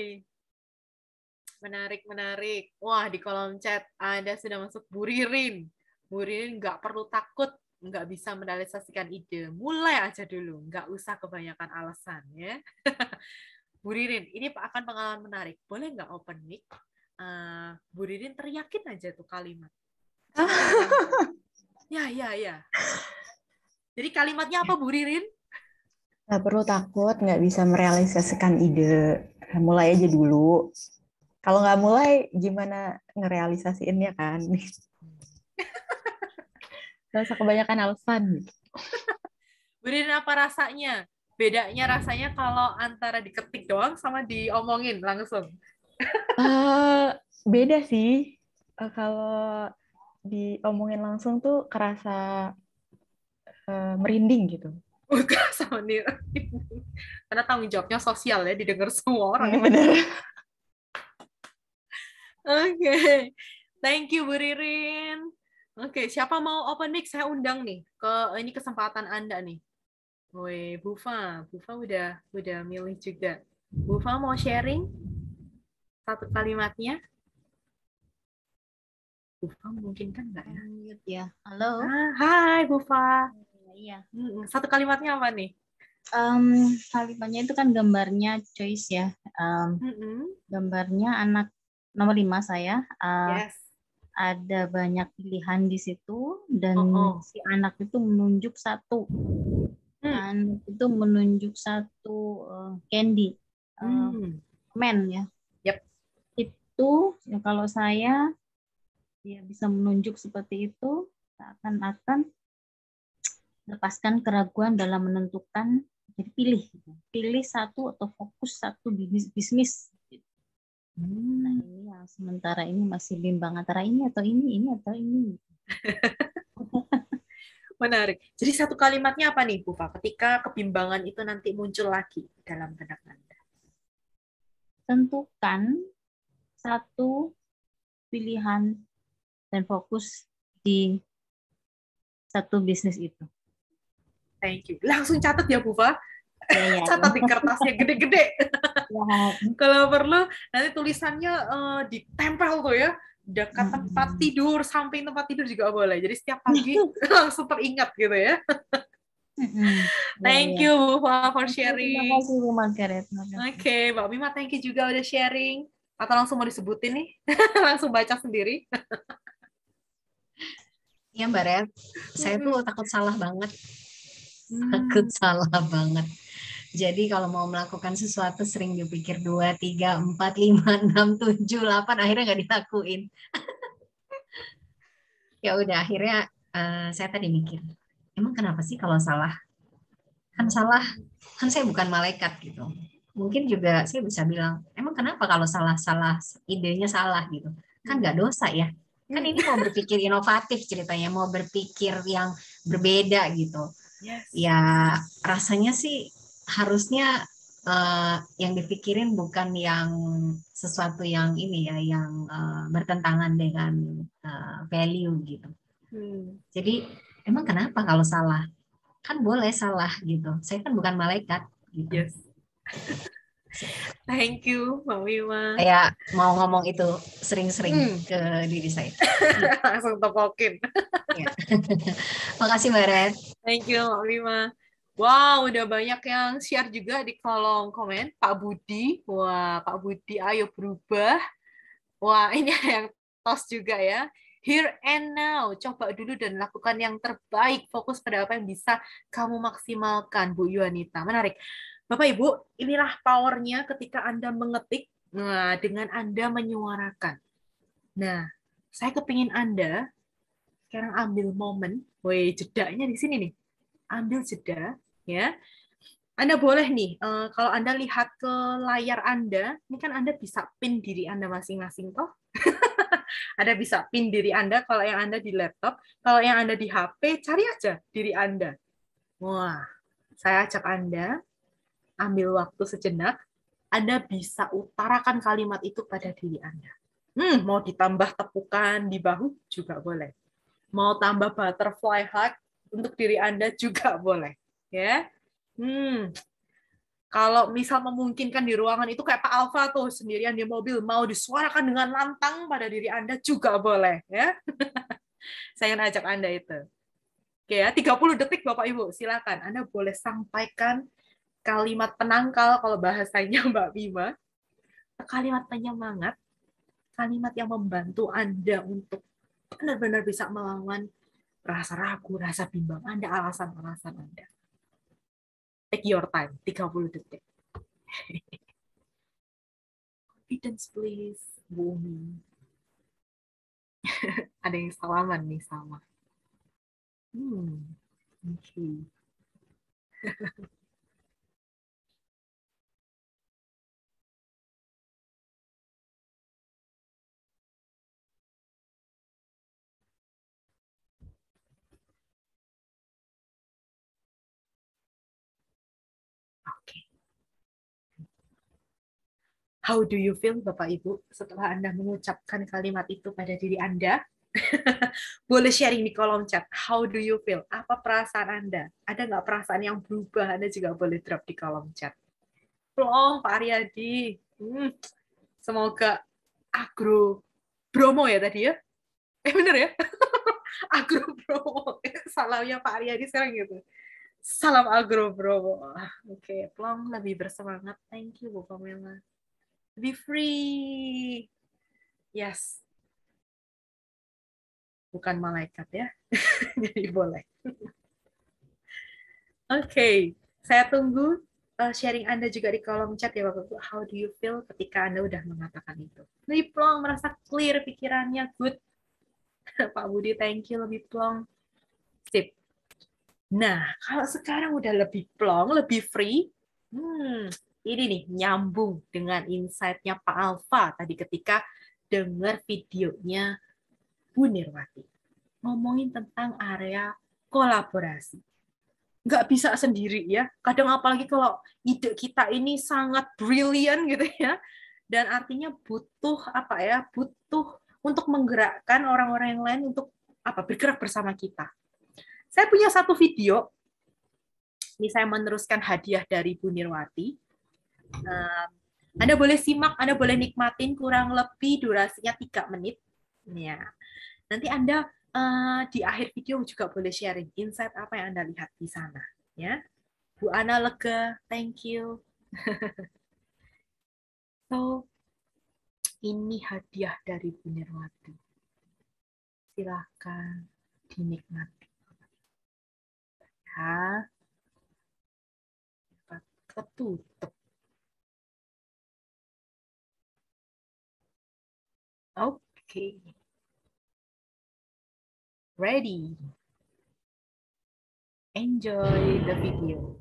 Menarik, menarik. Wah, di kolom chat Anda sudah masuk Bu Ririn. Bu Ririn nggak perlu takut nggak bisa menrealisasikan ide. Mulai aja dulu, nggak usah kebanyakan alasan ya. Bu Ririn, ini akan pengalaman menarik. Boleh nggak open mic? Uh, Bu Ririn teriakin aja tuh kalimat. Ya, ya, ya. Jadi kalimatnya apa Bu Ririn? Gak perlu takut, nggak bisa merealisasikan ide. Mulai aja dulu. Kalau nggak mulai, gimana ngerealisasiinnya kan? Gak usah kebanyakan alasan. Ririn, apa rasanya? Bedanya rasanya kalau antara diketik doang sama diomongin langsung? uh, beda sih. Uh, kalau diomongin langsung tuh kerasa uh, merinding gitu. Kerasa merinding. Karena tanggung jawabnya sosial ya, didengar semua orang. Ya, bener. Oke, okay. thank you Bu Ririn. Oke, okay. siapa mau open mic? Saya undang nih ke ini kesempatan Anda nih. Woi, Bufa, Bufa udah udah milih juga. Bufa mau sharing satu kalimatnya? Bufa mungkin kan nggak ya? Ya, halo. Ah, hai Bufa. Iya. Satu kalimatnya apa nih? Um, kalimatnya itu kan gambarnya choice ya. Um, mm -hmm. Gambarnya anak nomor lima saya. Uh, yes. Ada banyak pilihan di situ dan oh, oh. si anak itu menunjuk satu. Hmm. Anak itu menunjuk satu uh, candy. Uh, hmm. Men ya. Yep. Itu ya kalau saya dia bisa menunjuk seperti itu, seakan-akan lepaskan keraguan dalam menentukan Jadi pilih, pilih satu atau fokus satu bisnis. bisnis. Hmm. Nah ini yang sementara ini masih bimbang antara ini atau ini, ini atau ini. Menarik. Jadi satu kalimatnya apa nih Bu Pak? Ketika kebimbangan itu nanti muncul lagi dalam benak Anda. Tentukan satu pilihan dan fokus di satu bisnis itu. Thank you. Langsung catat ya, Bu Fa. Ya, ya, catat ya. di kertasnya gede-gede. Ya. Kalau perlu nanti tulisannya uh, ditempel tuh ya dekat tempat tidur, samping tempat tidur juga boleh. Jadi setiap pagi langsung teringat gitu ya. thank you Bu Fa for sharing. Terima kasih Bu Margaret. Oke, okay, Mbak Mima thank you juga udah sharing. Atau langsung mau disebutin nih? langsung baca sendiri. Iya Mbak Red, saya tuh takut salah banget. Hmm. Takut salah banget. Jadi kalau mau melakukan sesuatu sering dipikir 2, 3, 4, 5, 6, 7, 8, akhirnya nggak dilakuin. ya udah, akhirnya uh, saya tadi mikir, emang kenapa sih kalau salah? Kan salah, kan saya bukan malaikat gitu. Mungkin juga saya bisa bilang, emang kenapa kalau salah-salah idenya salah gitu? Kan nggak dosa ya kan ini mau berpikir inovatif ceritanya mau berpikir yang berbeda gitu yes. ya rasanya sih harusnya uh, yang dipikirin bukan yang sesuatu yang ini ya yang uh, bertentangan dengan uh, value gitu hmm. jadi emang kenapa kalau salah kan boleh salah gitu saya kan bukan malaikat gitu yes. Thank you, Mbak Wima. Ya, mau ngomong itu sering-sering hmm. ke diri saya. Langsung topokin. ya. Makasih, Mbak Red. Thank you, Mbak Wima. Wow, udah banyak yang share juga di kolom komen. Pak Budi, wah Pak Budi, ayo berubah. Wah, ini ada yang tos juga ya. Here and now, coba dulu dan lakukan yang terbaik. Fokus pada apa yang bisa kamu maksimalkan, Bu Yuanita. Menarik. Bapak Ibu, inilah powernya ketika Anda mengetik nah, dengan Anda menyuarakan. Nah, saya kepingin Anda sekarang ambil momen, woi jedanya di sini nih, ambil jeda, ya. Anda boleh nih, uh, kalau Anda lihat ke layar Anda, ini kan Anda bisa pin diri Anda masing-masing toh. Anda bisa pin diri Anda kalau yang Anda di laptop, kalau yang Anda di HP, cari aja diri Anda. Wah, saya ajak Anda ambil waktu sejenak, Anda bisa utarakan kalimat itu pada diri Anda. Hmm, mau ditambah tepukan di bahu juga boleh. Mau tambah butterfly hug untuk diri Anda juga boleh. Ya. Hmm. Kalau misal memungkinkan di ruangan itu kayak Pak Alfa tuh sendirian di mobil mau disuarakan dengan lantang pada diri Anda juga boleh ya. Saya ngajak Anda itu. Oke ya, 30 detik Bapak Ibu, silakan. Anda boleh sampaikan kalimat penangkal kalau bahasanya Mbak Bima, kalimat penyemangat, kalimat yang membantu Anda untuk benar-benar bisa melawan rasa ragu, rasa bimbang Anda, alasan-alasan Anda. Take your time, 30 detik. Confidence please, Bumi. Ada yang salaman nih sama. Hmm, oke. Okay. How do you feel, Bapak Ibu, setelah Anda mengucapkan kalimat itu pada diri Anda? Boleh sharing di kolom chat. How do you feel? Apa perasaan Anda? Ada nggak perasaan yang berubah? Anda juga boleh drop di kolom chat. Plong, Pak Aryadi. Hmm, semoga agro Bromo ya tadi ya? Eh bener ya? agro Bromo. Salamnya Pak Aryadi sekarang gitu. Salam agro Bromo. Oke, okay. Plong lebih bersemangat. Thank you, Bu Pamela. Be free. Yes. Bukan malaikat ya. Jadi boleh. Oke, okay. saya tunggu uh, sharing Anda juga di kolom chat ya Bapak Ibu. How do you feel ketika Anda udah mengatakan itu? Lebih plong, merasa clear pikirannya, good. Pak Budi, thank you lebih plong. Sip. Nah, kalau sekarang udah lebih plong, lebih free, hmm, ini nih nyambung dengan insight-nya Pak Alfa tadi ketika dengar videonya Bu Nirwati. Ngomongin tentang area kolaborasi. Nggak bisa sendiri ya. Kadang apalagi kalau ide kita ini sangat brilliant gitu ya. Dan artinya butuh apa ya? Butuh untuk menggerakkan orang-orang yang lain untuk apa bergerak bersama kita. Saya punya satu video. Ini saya meneruskan hadiah dari Bu Nirwati. Anda boleh simak, Anda boleh nikmatin kurang lebih durasinya tiga menit. Ya. Nanti Anda uh, di akhir video juga boleh sharing insight apa yang Anda lihat di sana. Ya, Bu Ana lega, thank you. so, ini hadiah dari Bu Nirwati. Silahkan dinikmati ya ketutup okay. ready enjoy the video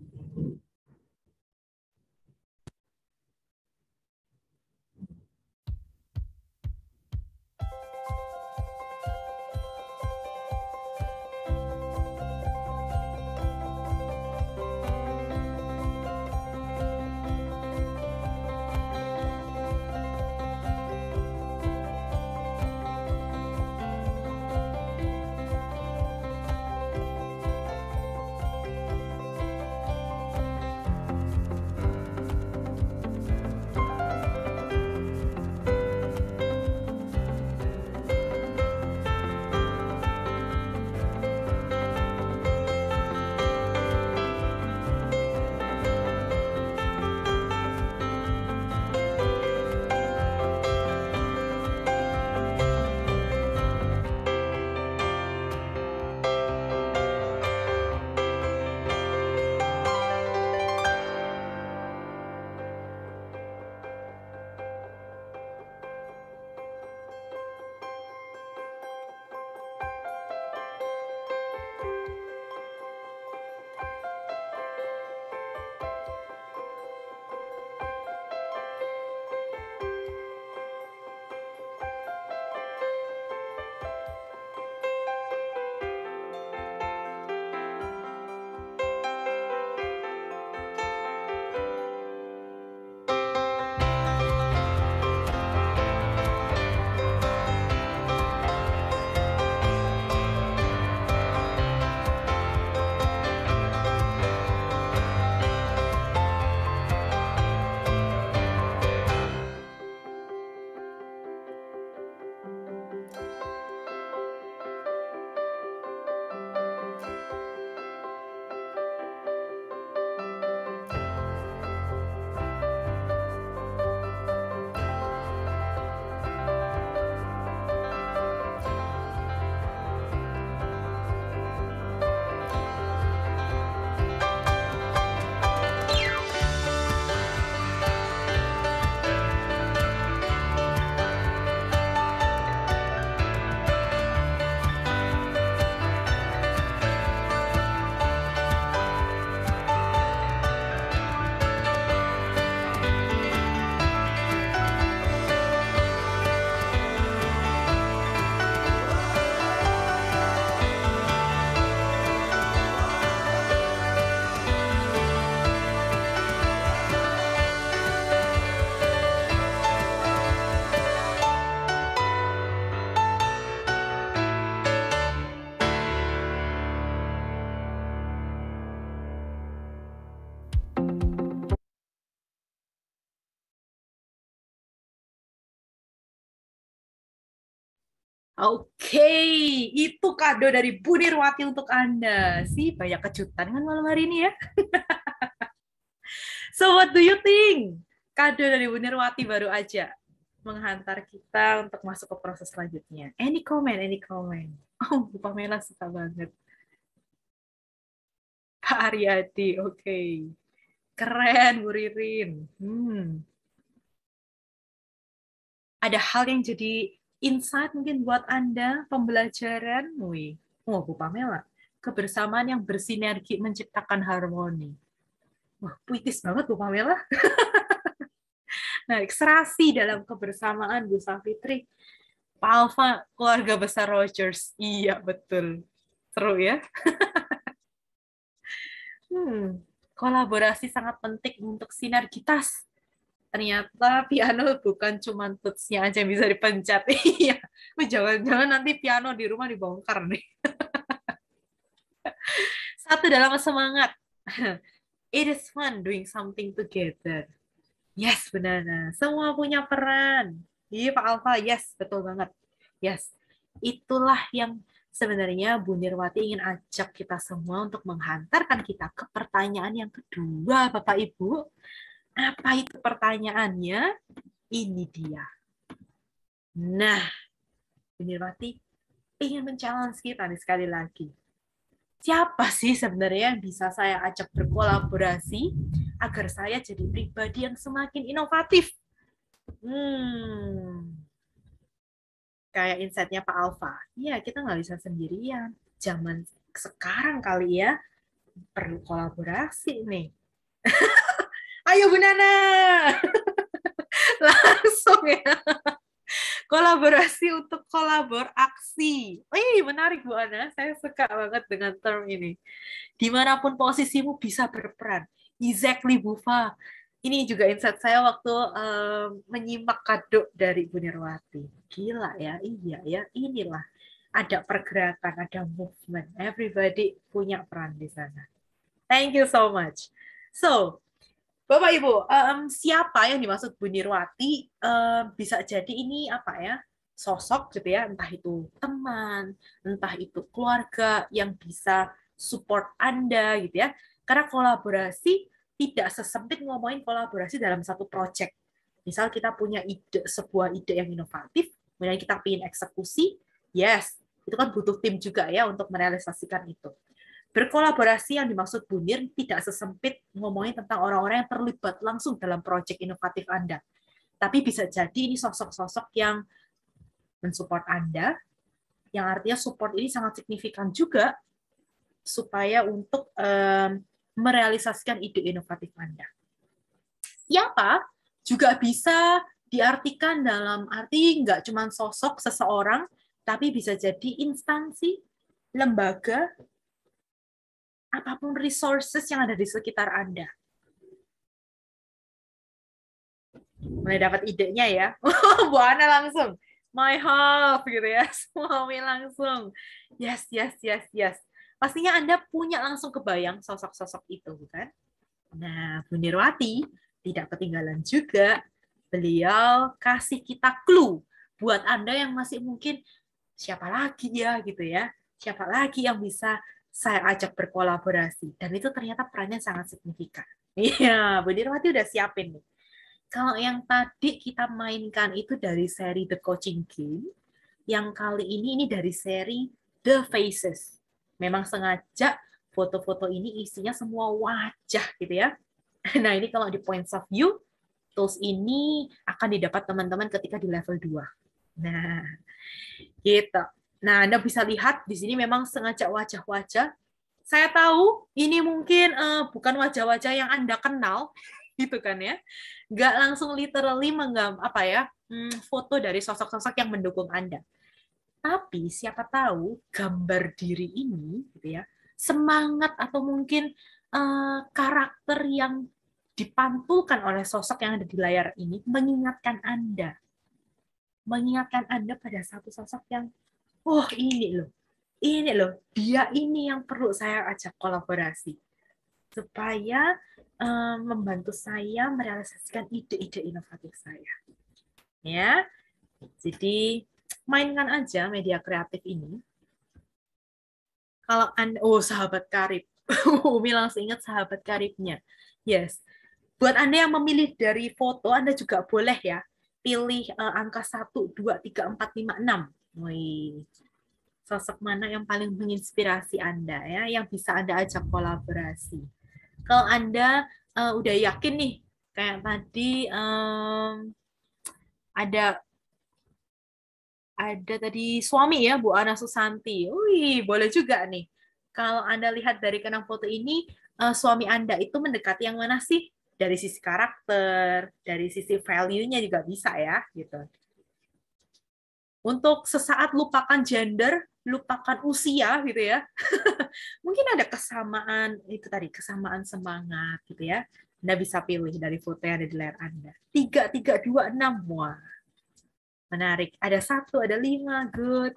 Oke, itu kado dari Bu Nirwati untuk Anda. Sih, banyak kejutan kan malam hari ini ya. so, what do you think? Kado dari Bu Nirwati baru aja menghantar kita untuk masuk ke proses selanjutnya. Any comment, any comment? Oh, Bu Pamela suka banget. Pak Aryadi, oke. Okay. Keren, Bu Ririn. Hmm. Ada hal yang jadi insight mungkin buat Anda, pembelajaran, wih, oh Bu Pamela, kebersamaan yang bersinergi menciptakan harmoni. Wah, puitis banget Bu Pamela. nah, serasi dalam kebersamaan Bu Safitri. Pak Alfa, keluarga besar Rogers. Iya, betul. Seru ya. hmm, kolaborasi sangat penting untuk sinergitas ternyata piano bukan cuma tutsnya aja yang bisa dipencet. Iya, jangan-jangan nanti piano di rumah dibongkar nih. Satu dalam semangat. It is fun doing something together. Yes, benar. Semua punya peran. Iya, Pak Alfa. Yes, betul banget. Yes. Itulah yang sebenarnya Bu Nirwati ingin ajak kita semua untuk menghantarkan kita ke pertanyaan yang kedua, Bapak Ibu apa itu pertanyaannya? Ini dia. Nah, Bunirwati ingin men-challenge kita nih sekali lagi. Siapa sih sebenarnya yang bisa saya ajak berkolaborasi agar saya jadi pribadi yang semakin inovatif? Hmm, kayak insight-nya Pak Alfa. Iya, kita nggak bisa sendirian. Zaman sekarang kali ya, perlu kolaborasi nih. Ayo Bu Nana. Langsung ya. Kolaborasi untuk kolabor aksi. Wih, menarik Bu Ana. Saya suka banget dengan term ini. Di mana pun posisimu bisa berperan. Exactly Bu Fa. Ini juga insight saya waktu um, menyimak kado dari Bu Nirwati. Gila ya, iya ya, inilah ada pergerakan, ada movement. Everybody punya peran di sana. Thank you so much. So, Bapak Ibu, um, siapa yang dimaksud Bu Nirwati um, bisa jadi ini apa ya sosok gitu ya, entah itu teman, entah itu keluarga yang bisa support Anda gitu ya. Karena kolaborasi tidak sesempit ngomongin kolaborasi dalam satu project. Misal kita punya ide sebuah ide yang inovatif, kemudian kita ingin eksekusi, yes, itu kan butuh tim juga ya untuk merealisasikan itu. Berkolaborasi yang dimaksud Bunir tidak sesempit ngomongin tentang orang-orang yang terlibat langsung dalam proyek inovatif Anda. Tapi bisa jadi ini sosok-sosok yang mensupport Anda, yang artinya support ini sangat signifikan juga supaya untuk um, merealisasikan ide inovatif Anda. Siapa juga bisa diartikan dalam arti nggak cuma sosok seseorang, tapi bisa jadi instansi, lembaga, apa pun resources yang ada di sekitar Anda. Mulai dapat idenya ya. Bu Ana langsung. My half gitu ya. Suami langsung. Yes, yes, yes, yes. Pastinya Anda punya langsung kebayang sosok-sosok itu, bukan? Nah, Bu Nirwati tidak ketinggalan juga. Beliau kasih kita clue buat Anda yang masih mungkin siapa lagi ya gitu ya. Siapa lagi yang bisa saya ajak berkolaborasi dan itu ternyata perannya sangat signifikan. Iya, Bu Dirwati udah siapin nih. Kalau yang tadi kita mainkan itu dari seri The Coaching Game, yang kali ini ini dari seri The Faces. Memang sengaja foto-foto ini isinya semua wajah gitu ya. Nah, ini kalau di points of view, tools ini akan didapat teman-teman ketika di level 2. Nah, gitu. Nah, Anda bisa lihat di sini memang sengaja wajah-wajah. Saya tahu ini mungkin uh, bukan wajah-wajah yang Anda kenal, gitu kan ya. Nggak langsung literally menggam apa ya, hmm, foto dari sosok-sosok yang mendukung Anda. Tapi siapa tahu gambar diri ini, gitu ya, semangat atau mungkin uh, karakter yang dipantulkan oleh sosok yang ada di layar ini mengingatkan Anda. Mengingatkan Anda pada satu sosok yang oh ini loh, ini loh, dia ini yang perlu saya ajak kolaborasi. Supaya um, membantu saya merealisasikan ide-ide inovatif saya. Ya, jadi mainkan aja media kreatif ini. Kalau anda, oh sahabat karib, Umi langsung ingat sahabat karibnya. Yes, buat anda yang memilih dari foto, anda juga boleh ya. Pilih uh, angka 1, 2, 3, 4, 5, 6 Wih, sosok mana yang paling menginspirasi Anda ya, yang bisa Anda ajak kolaborasi. Kalau Anda uh, udah yakin nih, kayak tadi um, ada ada tadi suami ya Bu Ana Susanti. Wih, boleh juga nih. Kalau Anda lihat dari kenang foto ini, uh, suami Anda itu mendekati yang mana sih? Dari sisi karakter, dari sisi value-nya juga bisa ya, gitu. Untuk sesaat lupakan gender, lupakan usia gitu ya. Mungkin ada kesamaan itu tadi, kesamaan semangat gitu ya. Anda bisa pilih dari foto yang ada di layar Anda. Tiga, tiga, dua, enam. Wah, menarik. Ada satu, ada lima, good.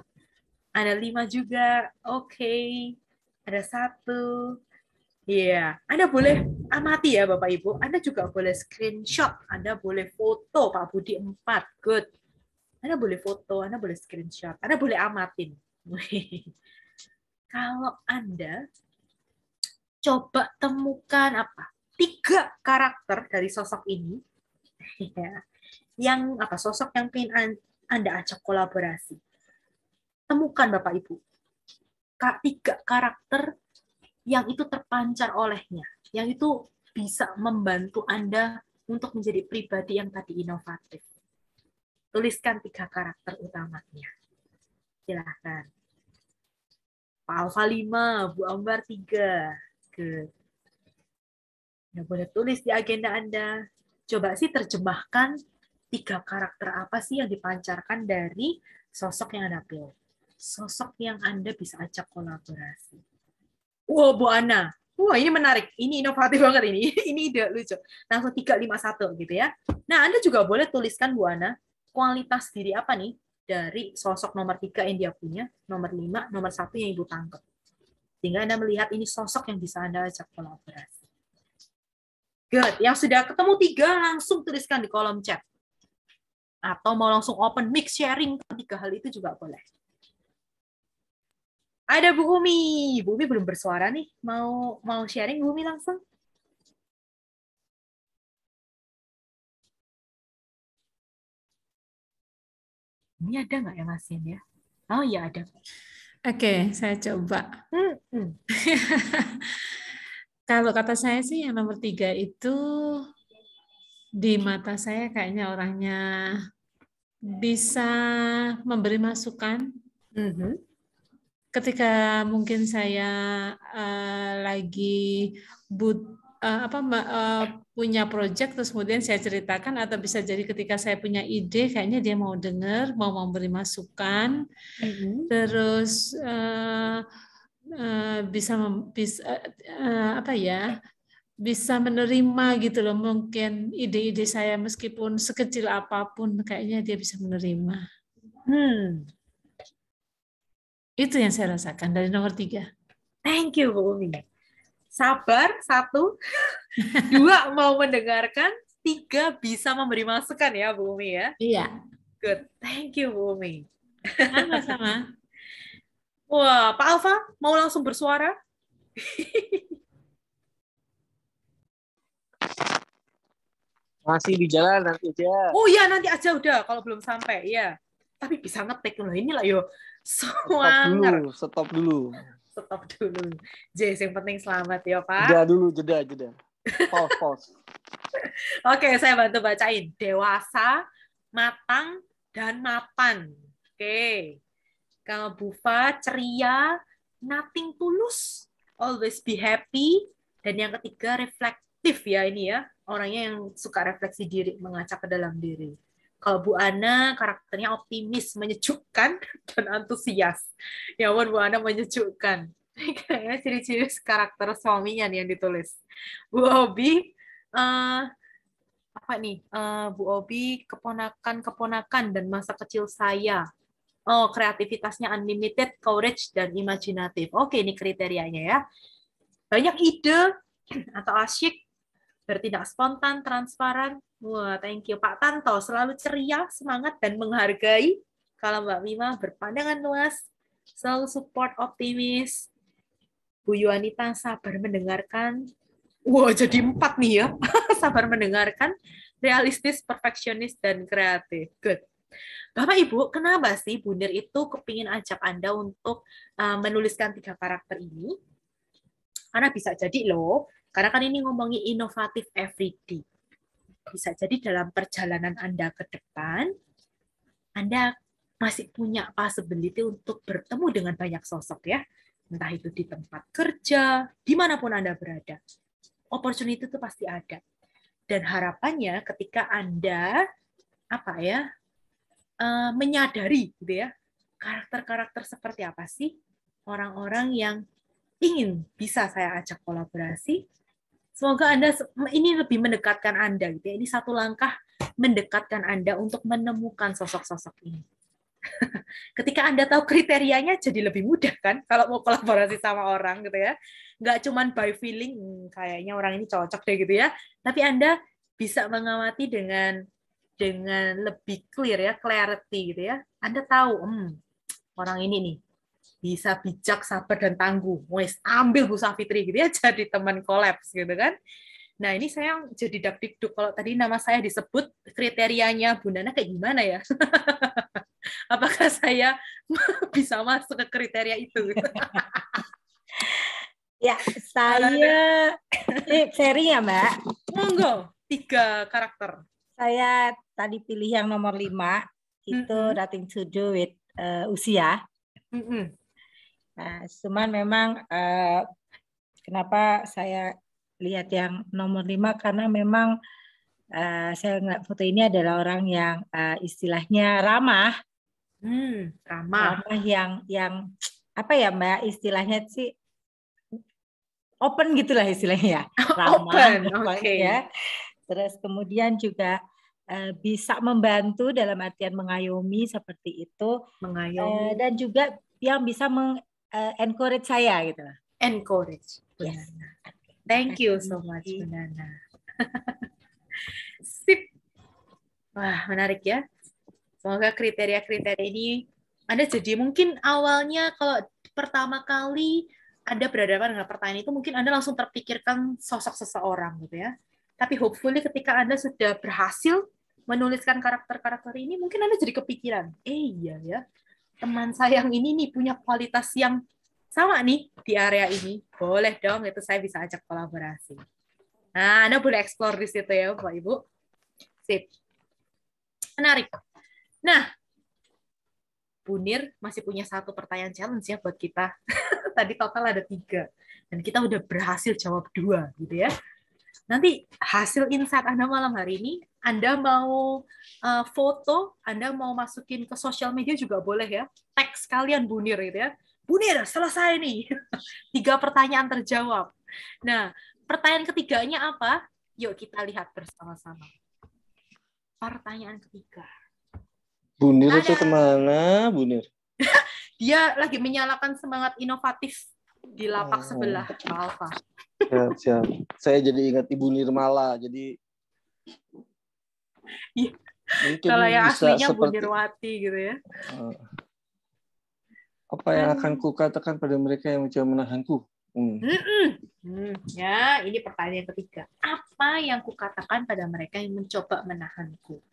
Ada lima juga, oke. Okay ada satu. Iya, yeah. Anda boleh amati ya Bapak Ibu. Anda juga boleh screenshot, Anda boleh foto Pak Budi 4. Good. Anda boleh foto, Anda boleh screenshot, Anda boleh amatin. Kalau Anda coba temukan apa? Tiga karakter dari sosok ini. Ya, yang apa sosok yang ingin Anda ajak kolaborasi. Temukan Bapak Ibu tiga karakter yang itu terpancar olehnya, yang itu bisa membantu Anda untuk menjadi pribadi yang tadi inovatif. Tuliskan tiga karakter utamanya. Silahkan. Pak Alfa 5, Bu Ambar 3. Good. Boleh tulis di agenda Anda. Coba sih terjemahkan tiga karakter apa sih yang dipancarkan dari sosok yang Anda pilih sosok yang Anda bisa ajak kolaborasi. Wow, Bu Ana. Wah, ini menarik. Ini inovatif banget ini. Ini ide lucu. Langsung 351 gitu ya. Nah, Anda juga boleh tuliskan Bu Ana, kualitas diri apa nih dari sosok nomor tiga yang dia punya, nomor lima, nomor satu yang Ibu tangkap. Sehingga Anda melihat ini sosok yang bisa Anda ajak kolaborasi. Good. Yang sudah ketemu tiga, langsung tuliskan di kolom chat. Atau mau langsung open mix sharing, tiga hal itu juga boleh. Ada Bu Umi. Bu Umi belum bersuara nih. Mau mau sharing Bu Umi langsung? Ini ada nggak ya Mas ya? Oh iya ada. Oke, saya coba. Hmm. Kalau kata saya sih yang nomor tiga itu di mata saya kayaknya orangnya bisa memberi masukan, mm -hmm ketika mungkin saya uh, lagi but uh, apa uh, punya project terus kemudian saya ceritakan atau bisa jadi ketika saya punya ide kayaknya dia mau dengar mau memberi masukan mm-hmm. terus uh, uh, bisa bisa uh, apa ya bisa menerima gitu loh mungkin ide-ide saya meskipun sekecil apa pun kayaknya dia bisa menerima. Hmm, itu yang saya rasakan dari nomor tiga. Thank you, Bu Umi. Sabar, satu. Dua, mau mendengarkan. Tiga, bisa memberi masukan ya, Bu Umi ya. Iya. Good. Thank you, Bu Umi. Sama-sama. Wah, Pak Alfa, mau langsung bersuara? Masih di jalan nanti aja. Oh iya, nanti aja udah kalau belum sampai. ya. Tapi bisa ngetek loh. Inilah yo Swanger. Stop dulu, stop dulu. Stop dulu. Jess, yang penting selamat ya, Pak. Jeda dulu, jeda, jeda. Pause, pause. Oke, saya bantu bacain. Dewasa, matang, dan mapan. Oke. Kalau Bufa, ceria, nothing tulus, always be happy, dan yang ketiga reflektif ya ini ya. Orangnya yang suka refleksi diri, mengacak ke dalam diri. Kalau Bu Ana karakternya optimis, menyejukkan dan antusias. Ya ampun Bu Ana menyejukkan. Kayaknya ciri-ciri karakter suaminya nih yang ditulis. Bu Obi uh, apa nih? Uh, Bu Obi keponakan-keponakan dan masa kecil saya. Oh, kreativitasnya unlimited, courage dan imajinatif. Oke, ini kriterianya ya. Banyak ide atau asyik, bertindak spontan, transparan, Wah, thank you Pak Tanto. Selalu ceria, semangat, dan menghargai. Kalau Mbak Mima berpandangan luas, selalu support, optimis. Bu Yuanita sabar mendengarkan. Wah, jadi empat nih ya. sabar mendengarkan, realistis, perfeksionis, dan kreatif. Good. Bapak Ibu, kenapa sih Bunir itu kepingin ajak Anda untuk uh, menuliskan tiga karakter ini? Karena bisa jadi loh, karena kan ini ngomongin inovatif everyday bisa jadi dalam perjalanan Anda ke depan, Anda masih punya possibility untuk bertemu dengan banyak sosok ya. Entah itu di tempat kerja, di mana pun Anda berada. Opportunity itu pasti ada. Dan harapannya ketika Anda apa ya uh, menyadari gitu ya karakter-karakter seperti apa sih orang-orang yang ingin bisa saya ajak kolaborasi. Semoga Anda ini lebih mendekatkan Anda gitu ya. Ini satu langkah mendekatkan Anda untuk menemukan sosok-sosok ini. ketika Anda tahu kriterianya jadi lebih mudah kan kalau mau kolaborasi sama orang gitu ya. Nggak cuman by feeling hmm, kayaknya orang ini cocok deh gitu ya. Tapi Anda bisa mengamati dengan dengan lebih clear ya, clarity gitu ya. Anda tahu, hmm, orang ini nih bisa bijak, sabar dan tangguh. Wes ambil Bu Safitri gitu ya jadi teman kolaps gitu kan. Nah, ini saya jadi dak dikduk kalau tadi nama saya disebut kriterianya Bu Nana kayak gimana ya? apakah saya bisa masuk ke kriteria itu? ya, saya ini Ferry ya, Mbak. Monggo, tiga karakter. Saya tadi pilih yang nomor lima, itu mm -hmm. nothing to do with uh, usia. Mm -hmm. Nah, cuman memang uh, kenapa saya lihat yang nomor lima karena memang uh, saya ngeliat foto ini adalah orang yang uh, istilahnya ramah Hmm, ramah. Ramah yang yang apa ya Mbak istilahnya sih open gitulah istilahnya ya. Ramah, open, oke. Okay. Ya. Terus kemudian juga uh, bisa membantu dalam artian mengayomi seperti itu. Mengayomi. Uh, dan juga yang bisa meng uh, encourage saya gitu. Encourage. Yes. Thank you so much, Nana. Sip. Wah, menarik ya. Semoga kriteria-kriteria ini Anda jadi mungkin awalnya kalau pertama kali Anda berhadapan dengan pertanyaan itu mungkin Anda langsung terpikirkan sosok seseorang gitu ya. Tapi hopefully ketika Anda sudah berhasil menuliskan karakter-karakter ini mungkin Anda jadi kepikiran, eh iya ya, teman saya yang ini nih punya kualitas yang sama nih di area ini. Boleh dong itu saya bisa ajak kolaborasi. Nah, Anda boleh explore di situ ya, Bapak Ibu. Sip. Menarik. Nah, Bunir masih punya satu pertanyaan challenge ya buat kita. Tadi total ada tiga. Dan kita udah berhasil jawab dua gitu ya. Nanti hasil insight Anda malam hari ini, Anda mau uh, foto, Anda mau masukin ke sosial media juga boleh ya. Tag sekalian Bunir gitu ya. Bunir, selesai nih. Tiga pertanyaan terjawab. Nah, pertanyaan ketiganya apa? Yuk kita lihat bersama-sama. Pertanyaan ketiga. Bunir itu ke mana, Bunir? Dia lagi menyalakan semangat inovatif di lapak oh. sebelah Alfa. Siap, siap. Saya jadi ingat Ibu Nirmala, jadi Iya. Kalau yang aslinya seperti, Bu Nirwati gitu ya. Uh, apa yang akan ku katakan pada mereka yang mencoba menahanku? Hmm. Hmm, hmm. Ya, ini pertanyaan ketiga. Apa yang kukatakan pada mereka yang mencoba menahanku?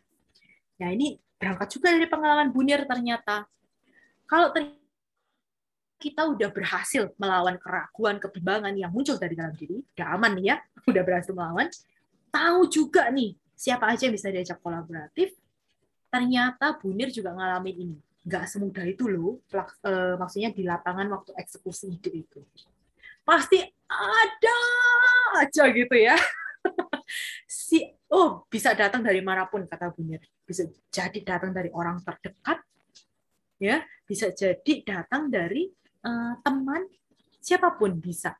Nah, ini berangkat juga dari pengalaman Bunir ternyata. Kalau ter kita udah berhasil melawan keraguan, kebimbangan yang muncul dari dalam diri, udah aman nih ya, udah berhasil melawan, tahu juga nih siapa aja yang bisa diajak kolaboratif, ternyata Bunir juga ngalamin ini. Nggak semudah itu loh, eh, maksudnya di lapangan waktu eksekusi ide itu. Pasti ada aja gitu ya. si oh bisa datang dari mana pun kata Bunir bisa jadi datang dari orang terdekat ya bisa jadi datang dari uh, teman siapa pun bisa.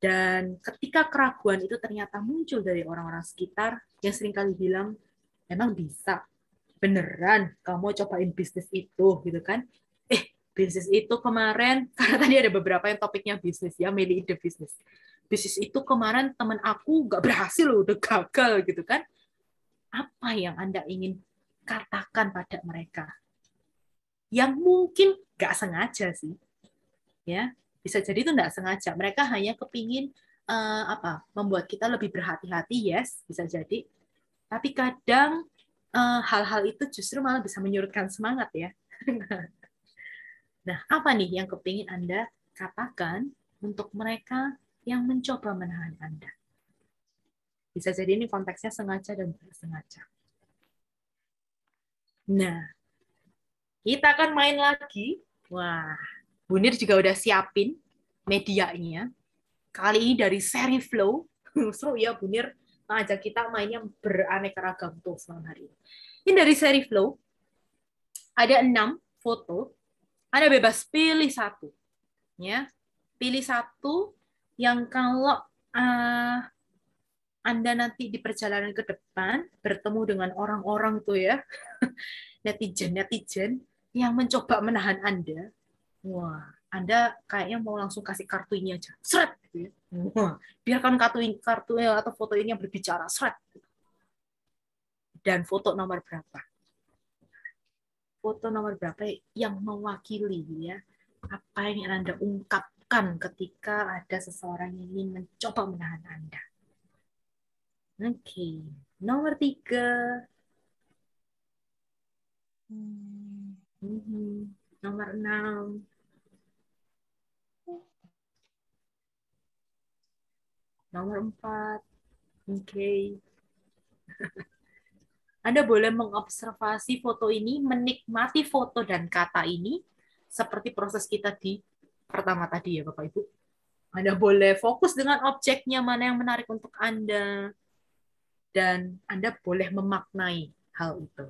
Dan ketika keraguan itu ternyata muncul dari orang-orang sekitar yang sering kali bilang emang bisa? Beneran? Kamu cobain bisnis itu? Gitu kan? Eh bisnis itu kemarin karena tadi ada beberapa yang topiknya bisnis ya milih ide bisnis. Bisnis itu kemarin teman aku nggak berhasil udah gagal gitu kan. Apa yang Anda ingin katakan pada mereka? Yang mungkin nggak sengaja sih. Ya, bisa jadi itu nggak sengaja. Mereka hanya kepingin uh, apa? Membuat kita lebih berhati-hati, yes, bisa jadi. Tapi kadang eh, hal-hal uh, itu justru malah bisa menyurutkan semangat ya. nah, apa nih yang kepingin Anda katakan untuk mereka yang mencoba menahan Anda. Bisa jadi ini konteksnya sengaja dan tidak sengaja. Nah, kita akan main lagi. Wah, Bunir juga udah siapin medianya. Kali ini dari seri flow. Seru ya Bunir ngajak kita mainnya beraneka ragam tuh selama hari ini. Ini dari seri flow. Ada enam foto. Anda bebas pilih satu. Ya, pilih satu yang kalau uh, anda nanti di perjalanan ke depan bertemu dengan orang-orang tuh ya, netizen-netizen yang mencoba menahan Anda. Wah, Anda kayaknya mau langsung kasih kartu ini aja. Seret gitu ya. Wah, biarkan kartu ini, kartu atau foto ini yang berbicara. Seret. Dan foto nomor berapa? Foto nomor berapa yang mewakili ya apa yang Anda ungkapkan ketika ada seseorang yang ingin mencoba menahan Anda. Oke, nomor tiga. Hmm. Hmm. Nomor enam. Nomor empat. Oke. Okay. Anda boleh mengobservasi foto ini, menikmati foto dan kata ini, seperti proses kita di pertama tadi ya Bapak Ibu. Anda boleh fokus dengan objeknya, mana yang menarik untuk Anda dan Anda boleh memaknai hal itu.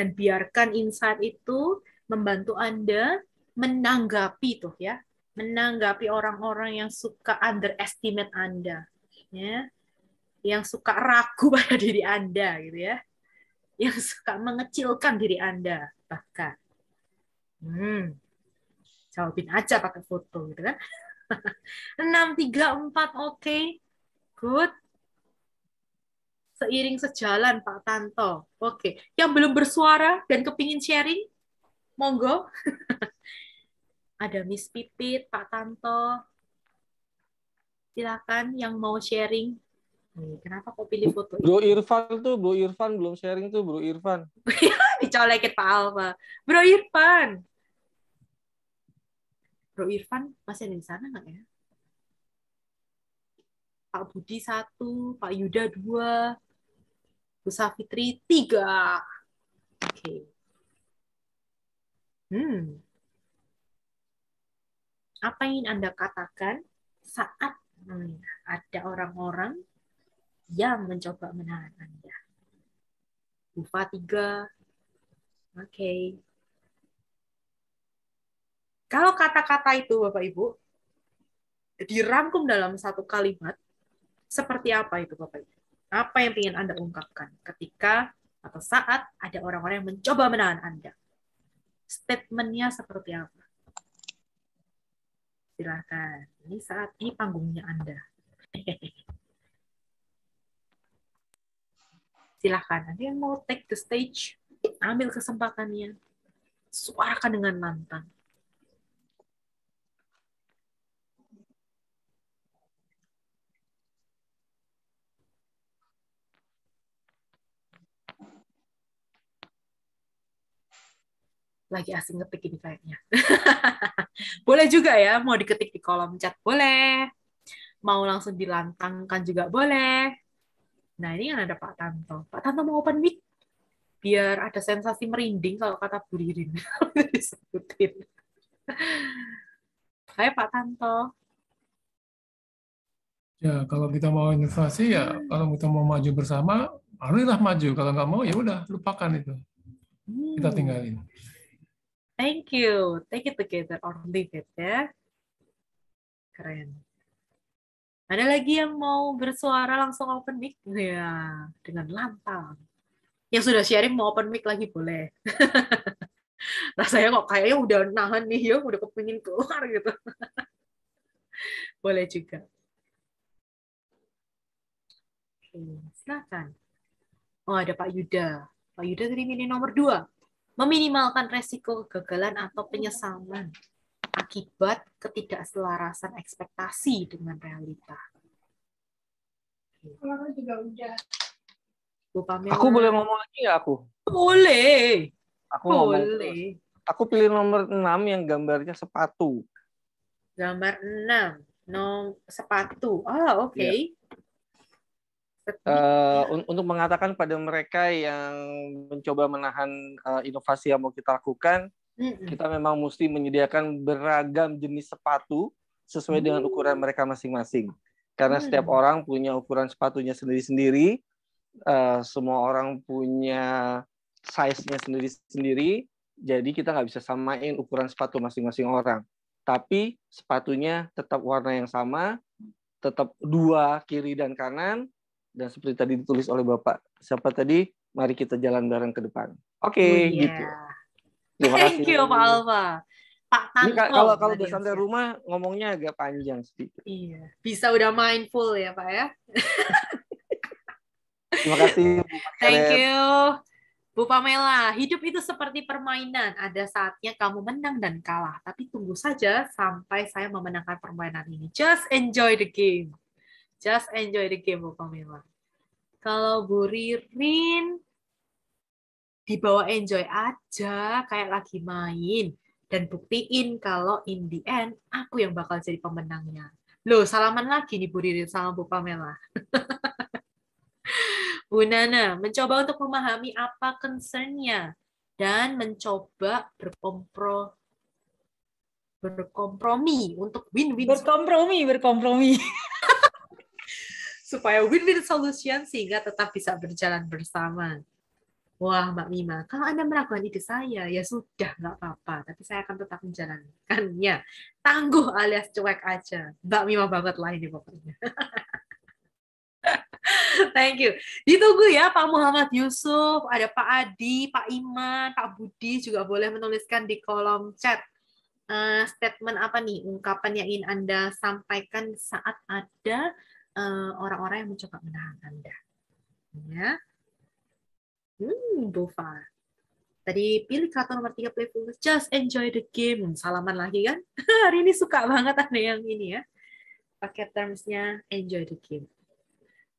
Dan biarkan insight itu membantu Anda menanggapi tuh ya, menanggapi orang-orang yang suka underestimate Anda, ya, yang suka ragu pada diri Anda gitu ya, yang suka mengecilkan diri Anda bahkan. Hmm, jawabin aja pakai foto gitu kan. 6, 3, 4, oke. Okay. Good seiring sejalan Pak Tanto. Oke, yang belum bersuara dan kepingin sharing, monggo. Ada Miss Pipit, Pak Tanto. Silakan yang mau sharing. Kenapa kok pilih foto Bro Irfan tuh, Bro Irfan belum sharing tuh, Bro Irfan. Dicolekin Pak Alfa. Bro Irfan. Bro Irfan masih ada di sana nggak ya? Pak Budi satu, Pak Yuda dua, Bu Safitri tiga. Oke. Okay. Hmm. Apa yang Anda katakan saat hmm, ada orang-orang yang mencoba menahan Anda? Bufa tiga. Oke. Okay. Kalau kata-kata itu, Bapak Ibu, dirangkum dalam satu kalimat, seperti apa itu, Bapak Ibu? Apa yang ingin Anda ungkapkan ketika atau saat ada orang-orang yang mencoba menahan Anda? Statementnya seperti apa? Silakan. Ini saat ini panggungnya Anda. Silakan. Ada yang mau take the stage, ambil kesempatannya, suarakan dengan lantang. Lagi asing ngetik ini kayaknya. boleh juga ya, mau diketik di kolom chat boleh. Mau langsung dilantangkan juga boleh. Nah, ini kan ada Pak Tanto. Pak Tanto mau open mic biar ada sensasi merinding kalau kata Bu Ririn disebutin. Hai Pak Tanto. Ya, kalau kita mau inovasi ya, kalau kita mau maju bersama, marilah maju. Kalau nggak mau ya udah lupakan itu. Kita hmm. tinggalin. Thank you. Take it together or leave it ya. Keren. Ada lagi yang mau bersuara langsung open mic? Ya, dengan lantang. Yang sudah sharing mau open mic lagi boleh. Rasanya kok kayaknya udah nahan nih ya, udah kepingin keluar gitu. boleh juga. Oke, silakan. Oh, ada Pak Yuda. Pak Yuda tadi milih nomor dua meminimalkan resiko kegagalan atau penyesalan akibat ketidakselarasan ekspektasi dengan realita. Aku boleh ngomong lagi ya aku? Boleh. Aku boleh. Ngomong. Aku pilih nomor 6 yang gambarnya sepatu. Gambar 6. No, sepatu. Ah, oke. Okay. Uh, untuk mengatakan pada mereka yang mencoba menahan uh, inovasi yang mau kita lakukan, Kita memang mesti menyediakan beragam jenis sepatu sesuai dengan ukuran mereka masing-masing. Karena setiap Hmm. orang punya ukuran sepatunya sendiri-sendiri, eh, semua orang punya size-nya sendiri-sendiri, jadi kita nggak bisa samain ukuran sepatu masing-masing orang. Tapi sepatunya tetap warna yang sama, tetap dua kiri dan kanan, dan seperti tadi ditulis oleh Bapak, siapa tadi? Mari kita jalan bareng ke depan. Oke, Oh, iya. gitu. Terima Thank kasih. you Pak Alfa. Pak Tanto. ka- kalau kalau udah sampai rumah ngomongnya agak panjang sedikit. Iya, bisa udah mindful ya Pak ya. Terima kasih. Thank you. Bu Pamela, hidup itu seperti permainan. Ada saatnya kamu menang dan kalah. Tapi tunggu saja sampai saya memenangkan permainan ini. Just enjoy the game. Just enjoy the game, Bu Pamela. Kalau Bu Ririn, dibawa enjoy aja, kayak lagi main. Dan buktiin kalau in the end, aku yang bakal jadi pemenangnya. Loh, salaman lagi nih Bu Ririn sama Bu Pamela. Bu Nana, mencoba untuk memahami apa concern-nya dan mencoba berkompro berkompromi untuk win-win berkompromi berkompromi supaya win-win solution sehingga tetap bisa berjalan bersama. Wah, Mbak Mima, kalau Anda melakukan ide saya, ya sudah, nggak apa-apa. Tapi saya akan tetap menjalankannya. Tangguh alias cuek aja. Mbak Mima banget lah ini pokoknya. Thank you. Ditunggu ya Pak Muhammad Yusuf, ada Pak Adi, Pak Iman, Pak Budi juga boleh menuliskan di kolom chat eh, statement apa nih, ungkapan yang ingin Anda sampaikan saat ada orang-orang yang mencoba menahan Anda. Ya. Hmm, Bova. Tadi pilih kata nomor tiga playful, just enjoy the game. Salaman lagi kan? Hari ini suka banget ada yang ini ya. Pakai termsnya enjoy the game.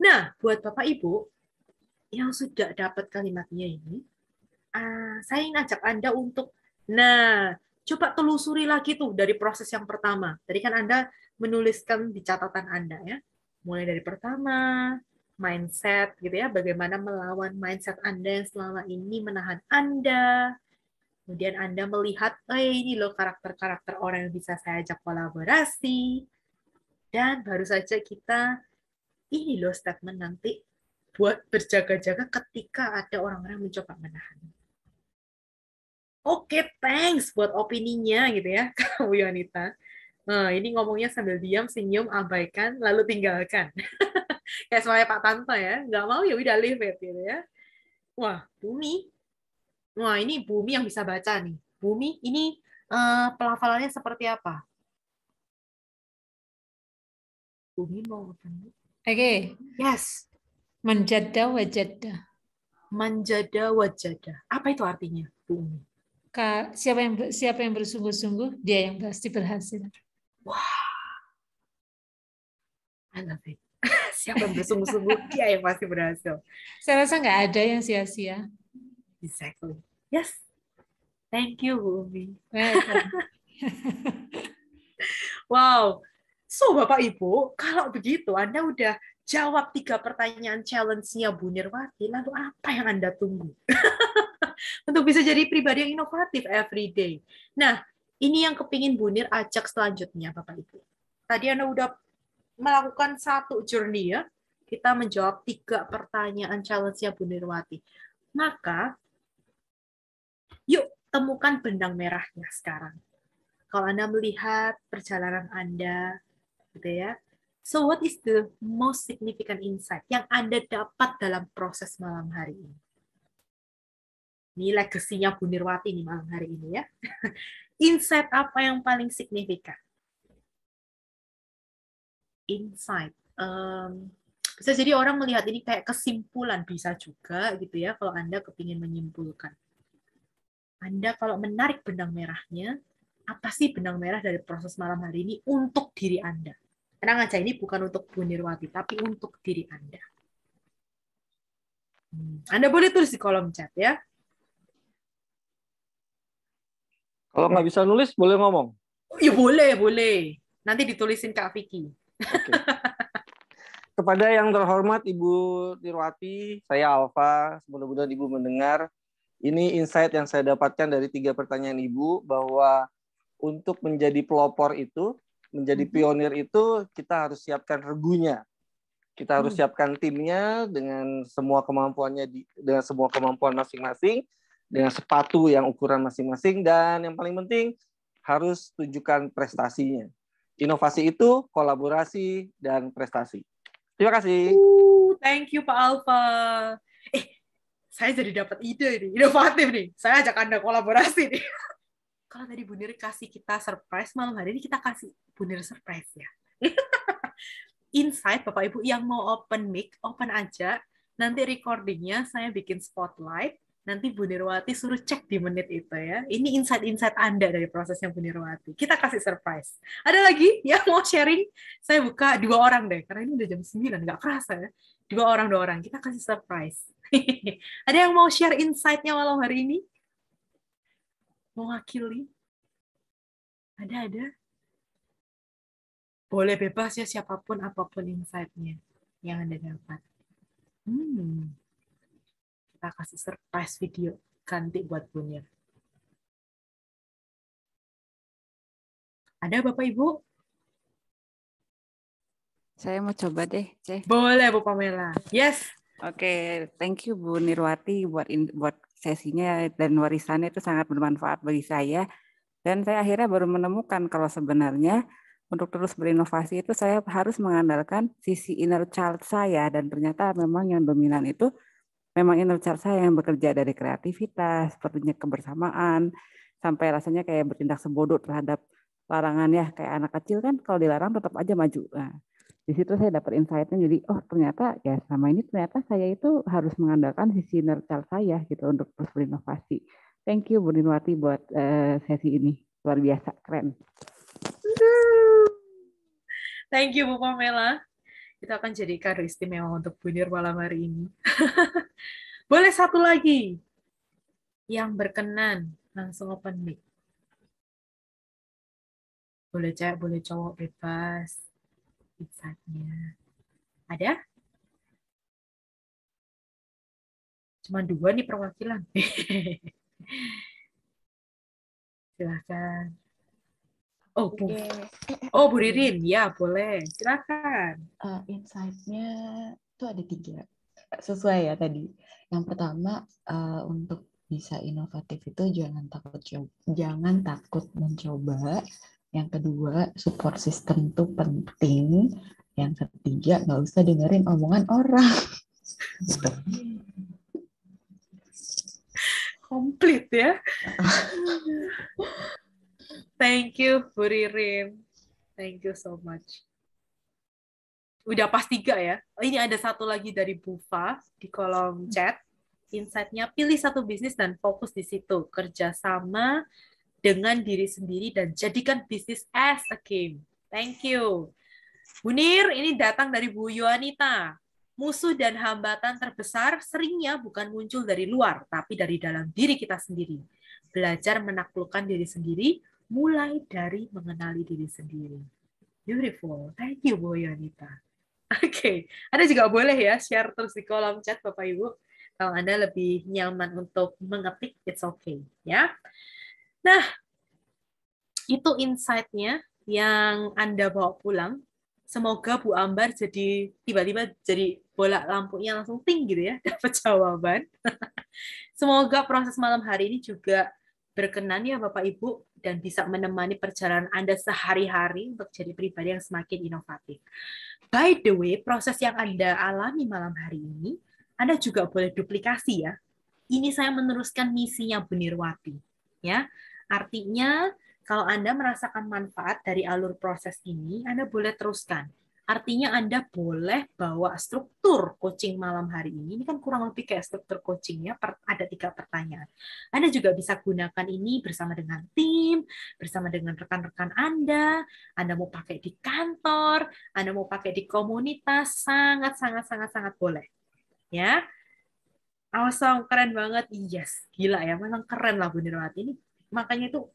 Nah, buat Bapak Ibu yang sudah dapat kalimatnya ini, ah, saya ingin ajak Anda untuk, nah, coba telusuri lagi tuh dari proses yang pertama. Tadi kan Anda menuliskan di catatan Anda ya, mulai dari pertama, mindset gitu ya, bagaimana melawan mindset Anda yang selama ini menahan Anda. Kemudian Anda melihat, eh ini loh karakter-karakter orang yang bisa saya ajak kolaborasi. Dan baru saja kita ini loh statement nanti buat berjaga-jaga ketika ada orang-orang mencoba menahan. Oke, thanks buat opininya gitu ya, Bu Yonita. Nah, ini ngomongnya sambil diam, senyum, abaikan, lalu tinggalkan. Kayak semuanya Pak Tanto ya, nggak mau ya udah leave it gitu ya. Wah, Bumi. Wah, ini Bumi yang bisa baca nih. Bumi, ini eh, pelafalannya seperti apa? Bumi mau? Oke. Yes. Menjada wajada. Manjada wajada. Apa itu artinya, Bu Umi? Ka- Siapa yang siapa yang bersungguh-sungguh, dia yang pasti berhasil. I love it. Siapa yang bersungguh-sungguh, dia yang pasti berhasil. Saya rasa nggak ada yang sia-sia. Exactly. Yes. Thank you, Umi. Wow. So, Bapak Ibu, kalau begitu Anda udah jawab tiga pertanyaan challenge-nya Bu Nirwati, lalu apa yang Anda tunggu? Untuk bisa jadi pribadi yang inovatif every day. Nah, ini yang kepingin Bu Nir ajak selanjutnya, Bapak Ibu. Tadi Anda udah melakukan satu journey ya, kita menjawab tiga pertanyaan challenge-nya Bu Nirwati. Maka, yuk temukan benang merahnya sekarang. Kalau Anda melihat perjalanan Anda, gitu ya. So what is the most significant insight yang Anda dapat dalam proses malam hari ini? Ini legasinya Bu Nirwati nih malam hari ini ya. Insight apa yang paling signifikan? Insight. Um, bisa jadi orang melihat ini kayak kesimpulan bisa juga gitu ya kalau Anda kepingin menyimpulkan. Anda kalau menarik benang merahnya, apa sih benang merah dari proses malam hari ini untuk diri Anda? Tenang aja, ini bukan untuk Bu Nirwati, tapi untuk diri Anda. Hmm, Anda boleh tulis di kolom chat ya. Kalau nggak bisa nulis, boleh ngomong. Ya boleh, boleh. Nanti ditulisin Kak Vicky. Kepada yang terhormat Ibu Nirwati, saya Alfa, mudah-mudahan Ibu mendengar. Ini insight yang saya dapatkan dari tiga pertanyaan Ibu bahwa untuk menjadi pelopor itu, menjadi Mhm. pionir itu kita harus siapkan regunya. Kita harus Hmm. siapkan timnya dengan semua kemampuannya di, dengan semua kemampuan masing-masing, dengan sepatu yang ukuran masing-masing dan yang paling penting harus tunjukkan prestasinya. Inovasi itu kolaborasi dan prestasi. Terima kasih. Uh, thank you Pak Alfa. Eh, saya jadi dapat ide nih, inovatif nih. Saya ajak Anda kolaborasi nih. Kalau tadi Bu Nir kasih kita surprise, malam hari ini kita kasih Bu Nir surprise ya. Insight Bapak Ibu yang mau open mic, open aja. Nanti recordingnya saya bikin spotlight. Nanti Bu Nirwati suruh cek di menit itu ya. Ini insight-insight Anda dari prosesnya Bu Nirwati. Kita kasih surprise. Ada lagi yang mau sharing? Saya buka dua orang deh, karena ini udah jam 9, nggak kerasa ya. Dua orang, dua orang. Kita kasih surprise. Ada yang mau share insight-nya malam hari ini? Mewakili? Ada, ada? Boleh bebas ya siapa pun, apa pun insight-nya yang Anda dapat. Hmm. Kita kasih surprise video ganti buat Bunir. Ada Bapak Ibu? Saya mau coba deh, Ceh. Boleh Bu Pamela. Yes. Oke, thank you Bu Nirwati buat in, buat sesinya dan warisannya itu sangat bermanfaat bagi saya. Dan saya akhirnya baru menemukan kalau sebenarnya untuk terus berinovasi itu saya harus mengandalkan sisi inner child saya dan ternyata memang yang dominan itu memang inner child saya yang bekerja dari kreativitas, sepertinya kebersamaan, sampai rasanya kayak bertindak sebodoh terhadap larangan ya kayak anak kecil kan kalau dilarang tetap aja maju. Nah, di situ saya dapat insight-nya jadi oh ternyata ya selama ini ternyata saya itu harus mengandalkan sisi inner child saya gitu untuk terus berinovasi. Thank you Bu Ninwati buat uh, sesi ini luar biasa keren. Thank you Bu Pamela. Itu akan jadi kado istimewa untuk Bunir malam hari ini. Boleh satu lagi yang berkenan langsung open mic. Boleh cewek, boleh cowok bebas. Insight-nya. Ada? Cuma dua nih perwakilan. Silahkan. Oh, Bu. Oh, Bu Ririn, ya boleh. Silakan. Uh, Insight-nya itu ada tiga. Sesuai ya tadi. Yang pertama, uh, untuk bisa inovatif itu jangan takut coba, jangan takut mencoba. Yang kedua, support system itu penting. Yang ketiga, nggak usah dengerin omongan orang. Komplit ya. Thank you, Bu Ririn. Thank you so much. Udah pas tiga ya. Oh, ini ada satu lagi dari Bufa di kolom chat. Insight-nya pilih satu bisnis dan fokus di situ. Kerjasama dengan diri sendiri dan jadikan bisnis as a game. Thank you. Bunir, ini datang dari Bu Yuanita. Musuh dan hambatan terbesar seringnya bukan muncul dari luar, tapi dari dalam diri kita sendiri. Belajar menaklukkan diri sendiri, mulai dari mengenali diri sendiri. Beautiful. Thank you, Bu Yuanita. Oke, okay. Anda juga boleh ya share terus di kolom chat Bapak Ibu. Kalau Anda lebih nyaman untuk mengetik, it's okay. Ya. Nah, itu insight-nya yang Anda bawa pulang. Semoga Bu Ambar jadi tiba-tiba jadi bola lampunya langsung ting gitu ya, dapat jawaban. Semoga proses malam hari ini juga berkenan ya Bapak Ibu dan bisa menemani perjalanan Anda sehari-hari untuk jadi pribadi yang semakin inovatif. By the way, proses yang Anda alami malam hari ini, Anda juga boleh duplikasi ya. Ini saya meneruskan misinya Bu Nirwati. Ya, artinya kalau Anda merasakan manfaat dari alur proses ini, Anda boleh teruskan. Artinya Anda boleh bawa struktur coaching malam hari ini. Ini kan kurang lebih kayak struktur coachingnya, ada tiga pertanyaan. Anda juga bisa gunakan ini bersama dengan tim, bersama dengan rekan-rekan Anda. Anda mau pakai di kantor, Anda mau pakai di komunitas, sangat-sangat-sangat-sangat boleh. Ya, awesome, keren banget. Yes, gila ya, memang keren lah Bu Nirwati. Ini makanya itu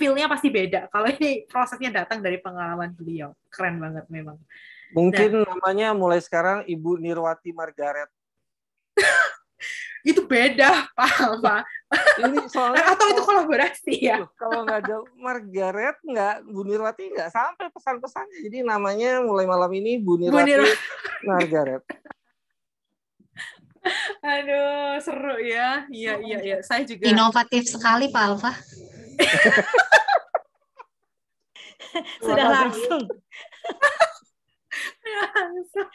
feel-nya pasti beda kalau ini prosesnya datang dari pengalaman beliau. Keren banget memang. Mungkin nah, namanya mulai sekarang Ibu Nirwati Margaret. itu beda Pak Alfa. Ini soalnya atau itu kolaborasi ya? Kalau nggak ada Margaret, nggak Bu Nirwati nggak sampai pesan-pesannya. Jadi namanya mulai malam ini Bu Nirwati Nir Margaret. Aduh, seru ya. Iya, iya, iya. Saya juga Inovatif sekali Pak Alfa. Sudah langsung. langsung.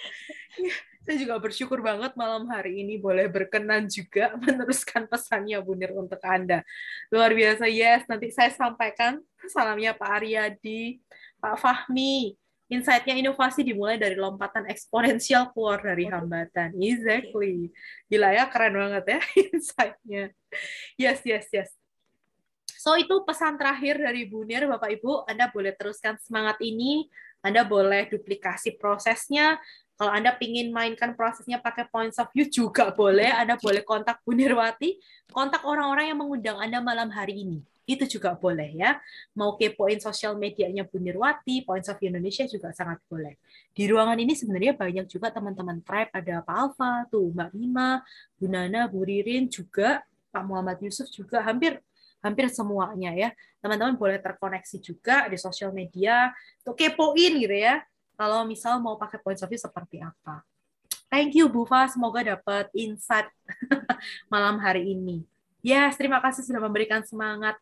Ya, saya juga bersyukur banget malam hari ini boleh berkenan juga meneruskan pesannya Bu Nir untuk Anda. Luar biasa, yes. Nanti saya sampaikan salamnya Pak Aryadi, Pak Fahmi. Insight-nya inovasi dimulai dari lompatan eksponensial keluar dari hambatan. Exactly. Gila ya, keren banget ya insight-nya. Yes, yes, yes. So, itu pesan terakhir dari Bu Nir, Bapak Ibu. Anda boleh teruskan semangat ini. Anda boleh duplikasi prosesnya. Kalau Anda ingin mainkan prosesnya pakai points of view juga boleh. Anda boleh kontak Bu Nirwati, kontak orang-orang yang mengundang Anda malam hari ini. Itu juga boleh ya. Mau kepoin sosial medianya Bu Nirwati, Points of Indonesia juga sangat boleh. Di ruangan ini sebenarnya banyak juga teman-teman tribe, ada Pak Alfa, tuh Mbak Mima, Bu Nana, Bu Ririn juga, Pak Muhammad Yusuf juga hampir hampir semuanya ya. Teman-teman boleh terkoneksi juga di sosial media untuk kepoin gitu ya. Kalau misal mau pakai points of view seperti apa. Thank you Bu Fa, semoga dapat insight malam hari ini. Yes, terima kasih sudah memberikan semangat.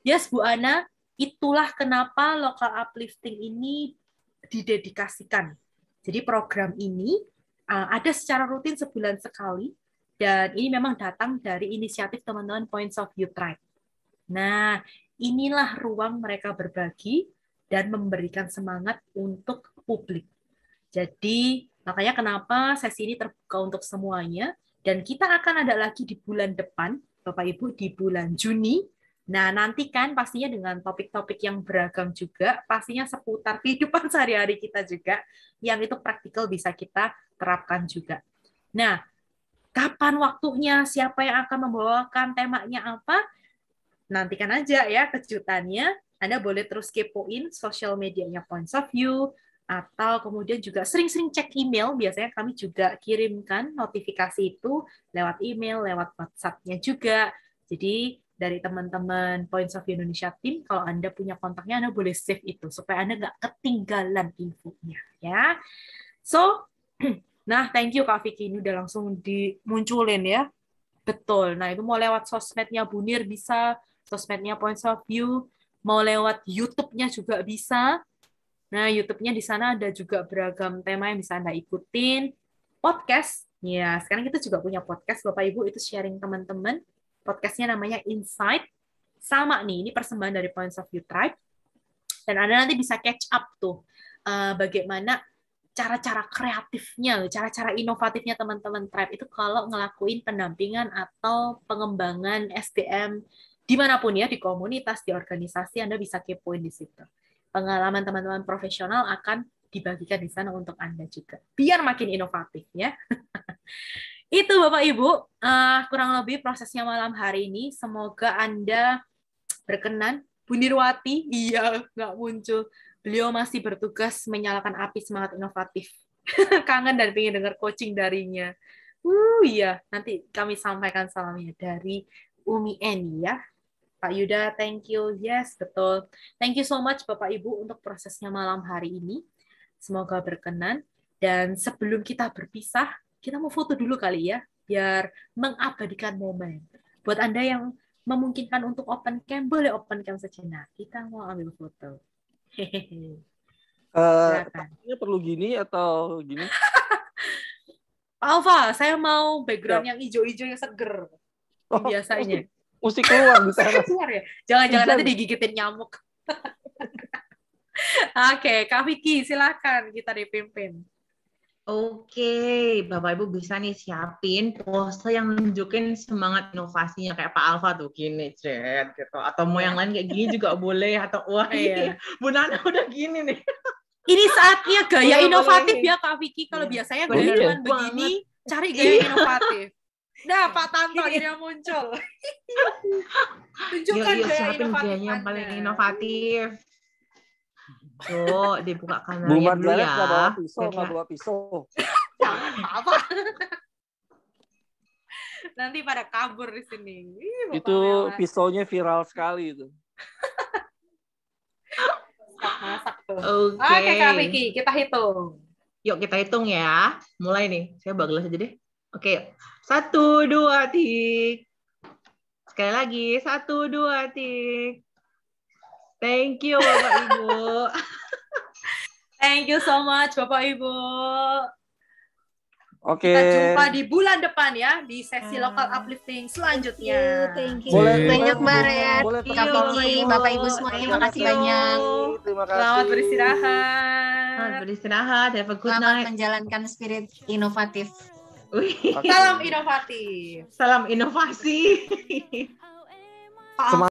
Yes, Bu Ana, itulah kenapa local uplifting ini didedikasikan. Jadi program ini uh, ada secara rutin sebulan sekali dan ini memang datang dari inisiatif teman-teman Points of View Tribe. Nah, inilah ruang mereka berbagi dan memberikan semangat untuk publik. Jadi, makanya kenapa sesi ini terbuka untuk semuanya dan kita akan ada lagi di bulan depan, Bapak Ibu, di bulan Juni Nah, nantikan pastinya dengan topik-topik yang beragam juga, pastinya seputar kehidupan sehari-hari kita juga, yang itu praktikal bisa kita terapkan juga. Nah, kapan waktunya, siapa yang akan membawakan temanya apa, nantikan aja ya kejutannya. Anda boleh terus kepoin sosial medianya Points of View, atau kemudian juga sering-sering cek email, biasanya kami juga kirimkan notifikasi itu lewat email, lewat WhatsApp-nya juga. Jadi dari teman-teman Points of Indonesia Team, kalau Anda punya kontaknya, Anda boleh save itu supaya Anda nggak ketinggalan infonya, ya. So, nah, thank you Kak Vicky ini udah langsung dimunculin ya. Betul. Nah, itu mau lewat sosmednya Bunir bisa, sosmednya Points of View, mau lewat YouTube-nya juga bisa. Nah, YouTube-nya di sana ada juga beragam tema yang bisa Anda ikutin. Podcast, ya sekarang kita juga punya podcast Bapak Ibu itu sharing teman-teman Podcastnya namanya Insight. Sama nih, ini persembahan dari Points of View Tribe. Dan Anda nanti bisa catch up tuh uh, bagaimana cara-cara kreatifnya, cara-cara inovatifnya teman-teman tribe itu kalau ngelakuin pendampingan atau pengembangan SDM di mana pun ya, di komunitas, di organisasi, Anda bisa kepoin di situ. Pengalaman teman-teman profesional akan dibagikan di sana untuk Anda juga. Biar makin inovatif ya. Itu Bapak Ibu, uh, kurang lebih prosesnya malam hari ini. Semoga Anda berkenan. Bu Nirwati, iya nggak muncul. Beliau masih bertugas menyalakan api semangat inovatif. Kangen dan ingin dengar coaching darinya. Uh, iya, nanti kami sampaikan salamnya dari Umi Eni ya. Pak Yuda, thank you. Yes, betul. Thank you so much Bapak Ibu untuk prosesnya malam hari ini. Semoga berkenan. Dan sebelum kita berpisah, kita mau foto dulu kali ya, biar mengabadikan momen. Buat Anda yang memungkinkan untuk open cam, boleh open cam sejenak. Kita mau ambil foto. Hehehe. Uh, ini perlu gini atau gini? Alfa, saya mau background ya. yang hijau-hijau yang seger. Oh, biasanya. Mesti keluar di sana. keluar ya. Jangan-jangan nanti digigitin nyamuk. Oke, okay, Kak Vicky, silakan kita dipimpin. Oke, Bapak Ibu bisa nih siapin pose yang nunjukin semangat inovasinya kayak Pak Alfa tuh gini, Jet, gitu. Atau mau yang lain kayak gini juga boleh atau wah iya. Bu Nana udah gini nih. Ini saatnya gaya inovatif ya Kak Vicky. Kalau iya. biasanya gaya cuma begini, cari gaya iya. inovatif. Nah, Pak Tanto akhirnya muncul. Tunjukkan yuk, yuk, gaya inovatif yang paling inovatif. Tuh, dibuka kameranya dulu ya. Nggak bawa pisau, nggak bawa pisau. Jangan apa. Nanti pada kabur di sini. Ih, itu pisaunya viral sekali itu. masak tuh. Oke. Oke, Kak Vicky, kita hitung. Yuk kita hitung ya. Mulai nih. Saya bawa gelas aja deh. Oke. Satu, dua, tik. Sekali lagi. Satu, dua, tik. Thank you, Bapak Ibu. Thank you so much, Bapak Ibu. Oke. Kita jumpa di bulan depan ya di sesi lokal uplifting selanjutnya. Thank you. Boleh- banyak Mbak Kak tangan Vicky, dulu. Bapak Ibu semua terima kasih banyak. Terima kasih. Selamat beristirahat. Selamat beristirahat. Have a good Selamat night. menjalankan spirit inovatif. Salam inovatif. Salam inovasi. Semangat